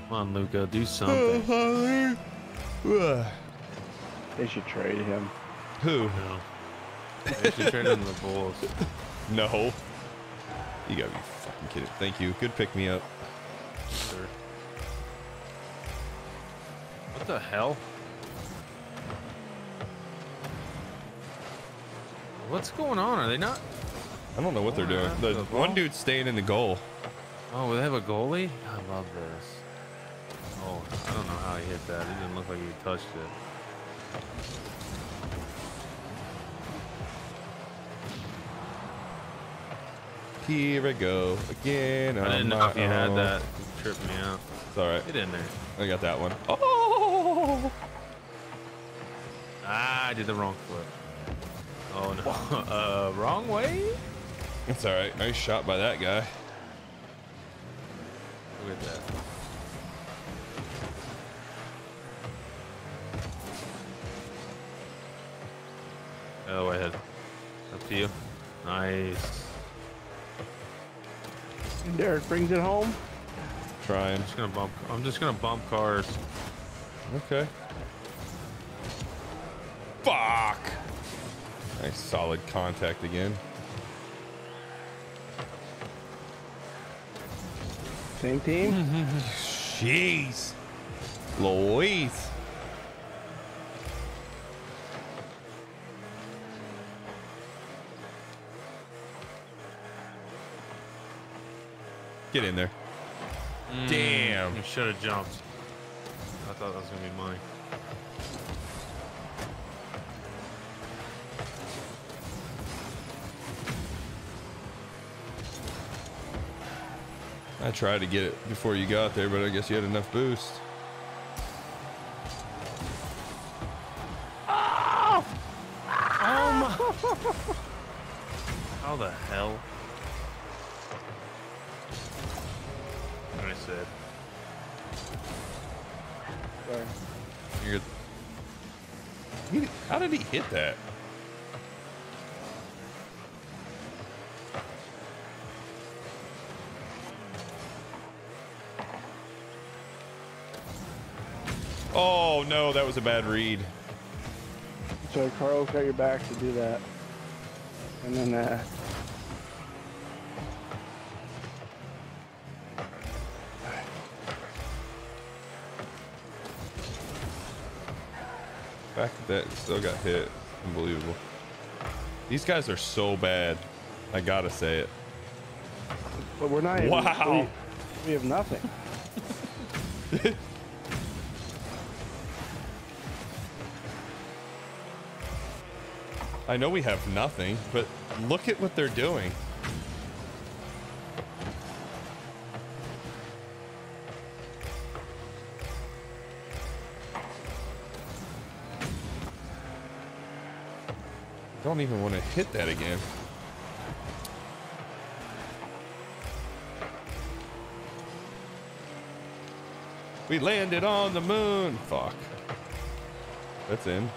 S4: Come on, Luka, do something.
S3: They should trade him.
S2: Who?
S4: no. They should trade him the Bulls. (laughs)
S2: No. You gotta be fucking kidding. Thank you. Good pick me up.
S4: Sure. What the hell? What's going on? Are they not?
S2: I don't know what they're doing. The
S4: the
S2: one
S4: ball.
S2: dude's staying in the goal.
S4: Oh, they have a goalie? I love this. Oh, I don't know how he hit that. It didn't look like he touched it.
S2: Here we go again.
S4: I didn't know if you had that. It tripped me out.
S2: It's all right.
S4: Get in there.
S2: I got that one. Oh!
S4: Ah, I did the wrong flip. Oh no. (laughs) uh, wrong way?
S2: It's all right. Nice shot by that guy.
S4: Look at that. Oh, ahead. Up to you. Nice.
S3: And Derek brings it home.
S2: Trying.
S4: I'm just gonna bump. I'm just gonna bump cars.
S2: Okay. Fuck. Nice solid contact again.
S3: Same team. (laughs)
S2: Jeez. Louise. Get in there. Mm, Damn.
S4: You should have jumped. I thought that was gonna be mine.
S2: I tried to get it before you got there, but I guess you had enough boost. Oh no, that was a bad read.
S3: So Carl's got your back to do that. And then uh,
S2: Back at that, still got hit. Unbelievable. These guys are so bad. I gotta say it.
S3: but we're not. even-
S2: Wow.
S3: we, we have nothing. (laughs)
S2: I know we have nothing, but look at what they're doing. Don't even want to hit that again. We landed on the moon. Fuck. That's in.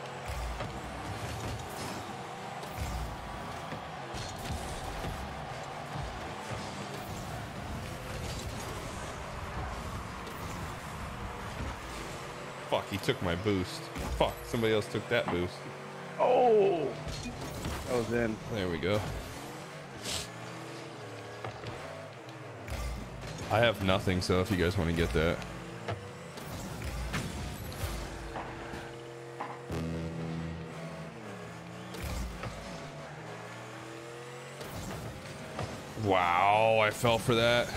S2: Took my boost. Fuck, somebody else took that boost.
S3: Oh, that was in.
S2: There we go. I have nothing, so if you guys want to get that. Wow, I fell for that.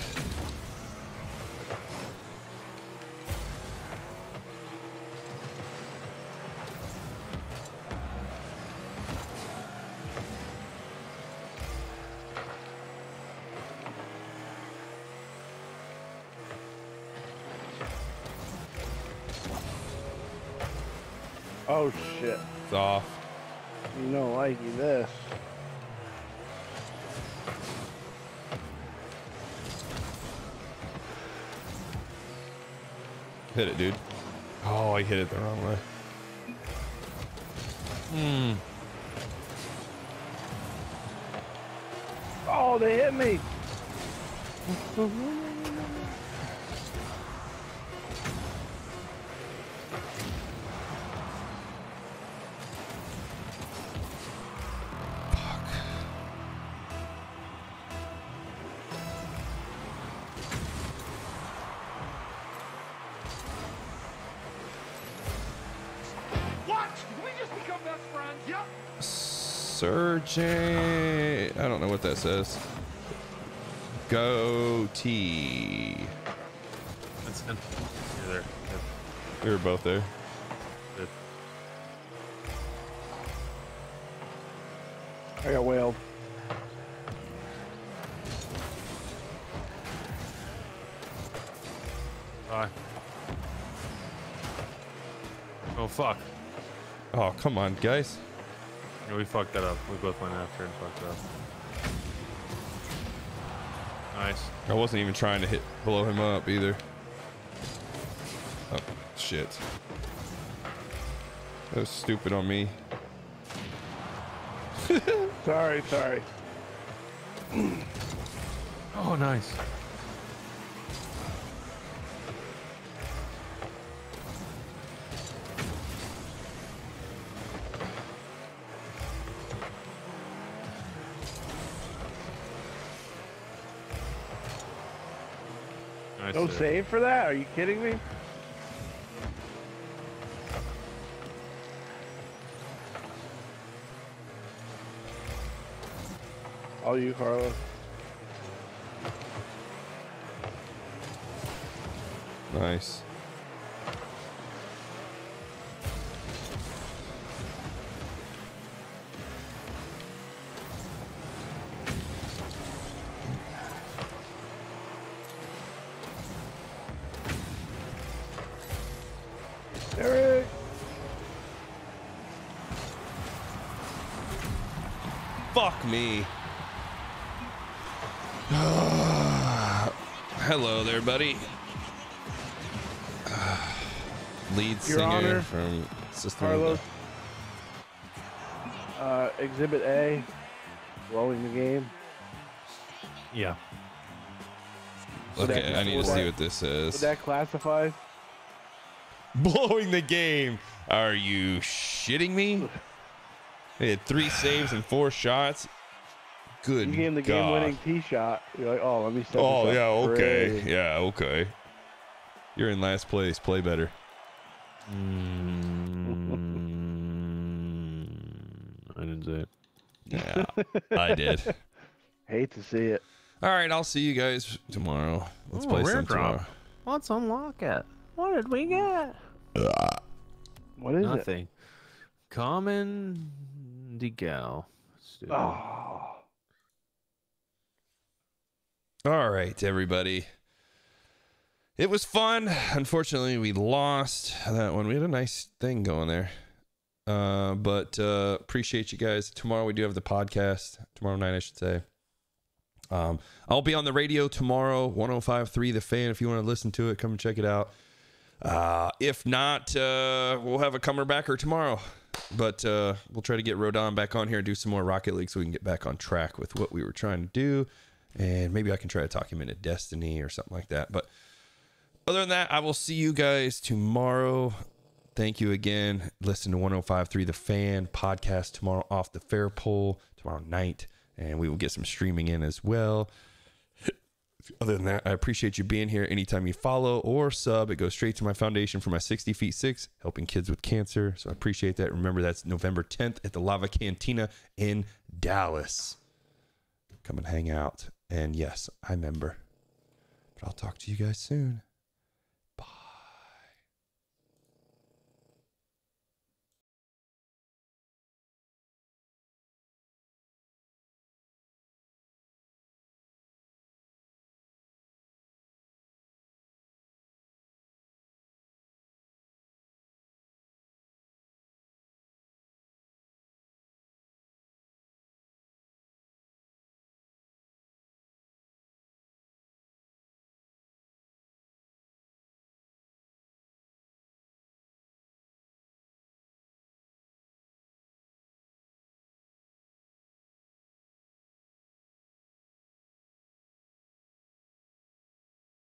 S2: Surgeon. I don't know what that says. Goatee.
S4: That's in. You're there. Good.
S2: We were both there.
S4: Good.
S3: I got whaled.
S4: Bye. Oh fuck.
S2: Oh, come on, guys.
S4: Yeah, we fucked that up. We both went after and fucked it up. Nice.
S2: I wasn't even trying to hit blow him up either. Oh, shit. That was stupid on me. (laughs)
S3: Sorry, sorry.
S4: Oh, nice. Save
S3: for that? Are you kidding me? All you, Carlos.
S2: Nice. Hello there, buddy. (sighs) Lead
S3: Your
S2: singer
S3: Honor,
S2: from System of a-
S3: Carlos. Uh, Exhibit A. Blowing the game.
S4: Yeah.
S3: Would
S2: Okay, I need to
S3: would
S2: see what this
S3: Would that classify? (laughs)
S2: Blowing the game. Are you shitting me? They had three saves and four shots. Good
S3: You gave him the game-winning tee shot. You're like, oh, let me step
S2: Oh
S3: this up.
S2: yeah, okay,
S3: Great.
S2: yeah, okay. You're in last place. Play better.
S4: Mm, (laughs) I didn't say it.
S2: Yeah, I did. (laughs)
S3: Hate to see it.
S2: All right, I'll see you guys tomorrow. Let's play
S6: rare
S2: some
S6: drop.
S2: tomorrow.
S6: Let's unlock it. What did we get?
S3: What is it?
S4: Nothing. Common decal. Let's do it.
S3: Oh,
S2: All right, everybody. It was fun. Unfortunately, we lost that one. We had a nice thing going there. Uh, but uh, appreciate you guys. Tomorrow we do have the podcast. Tomorrow night, I should say. Um, I'll be on the radio tomorrow, 105.3 The Fan. If you want to listen to it, come and check it out. Uh, if not, uh, we'll have a comer backer tomorrow. But uh, we'll try to get Rodon back on here and do some more Rocket League so we can get back on track with what we were trying to do. And maybe I can try to talk him into Destiny or something like that. But other than that, I will see you guys tomorrow. thank you again. Listen to 1053 The Fan podcast tomorrow off the fair pole tomorrow night, and we will get some streaming in as well. (laughs) Other than that, I appreciate you being here. Anytime you follow or sub, it goes straight to my foundation for my 60 feet six, helping kids with cancer. So I appreciate that. Remember, that's November 10th at the Lava Cantina in Dallas. Come and hang out. And yes, I remember. But I'll talk to you guys soon.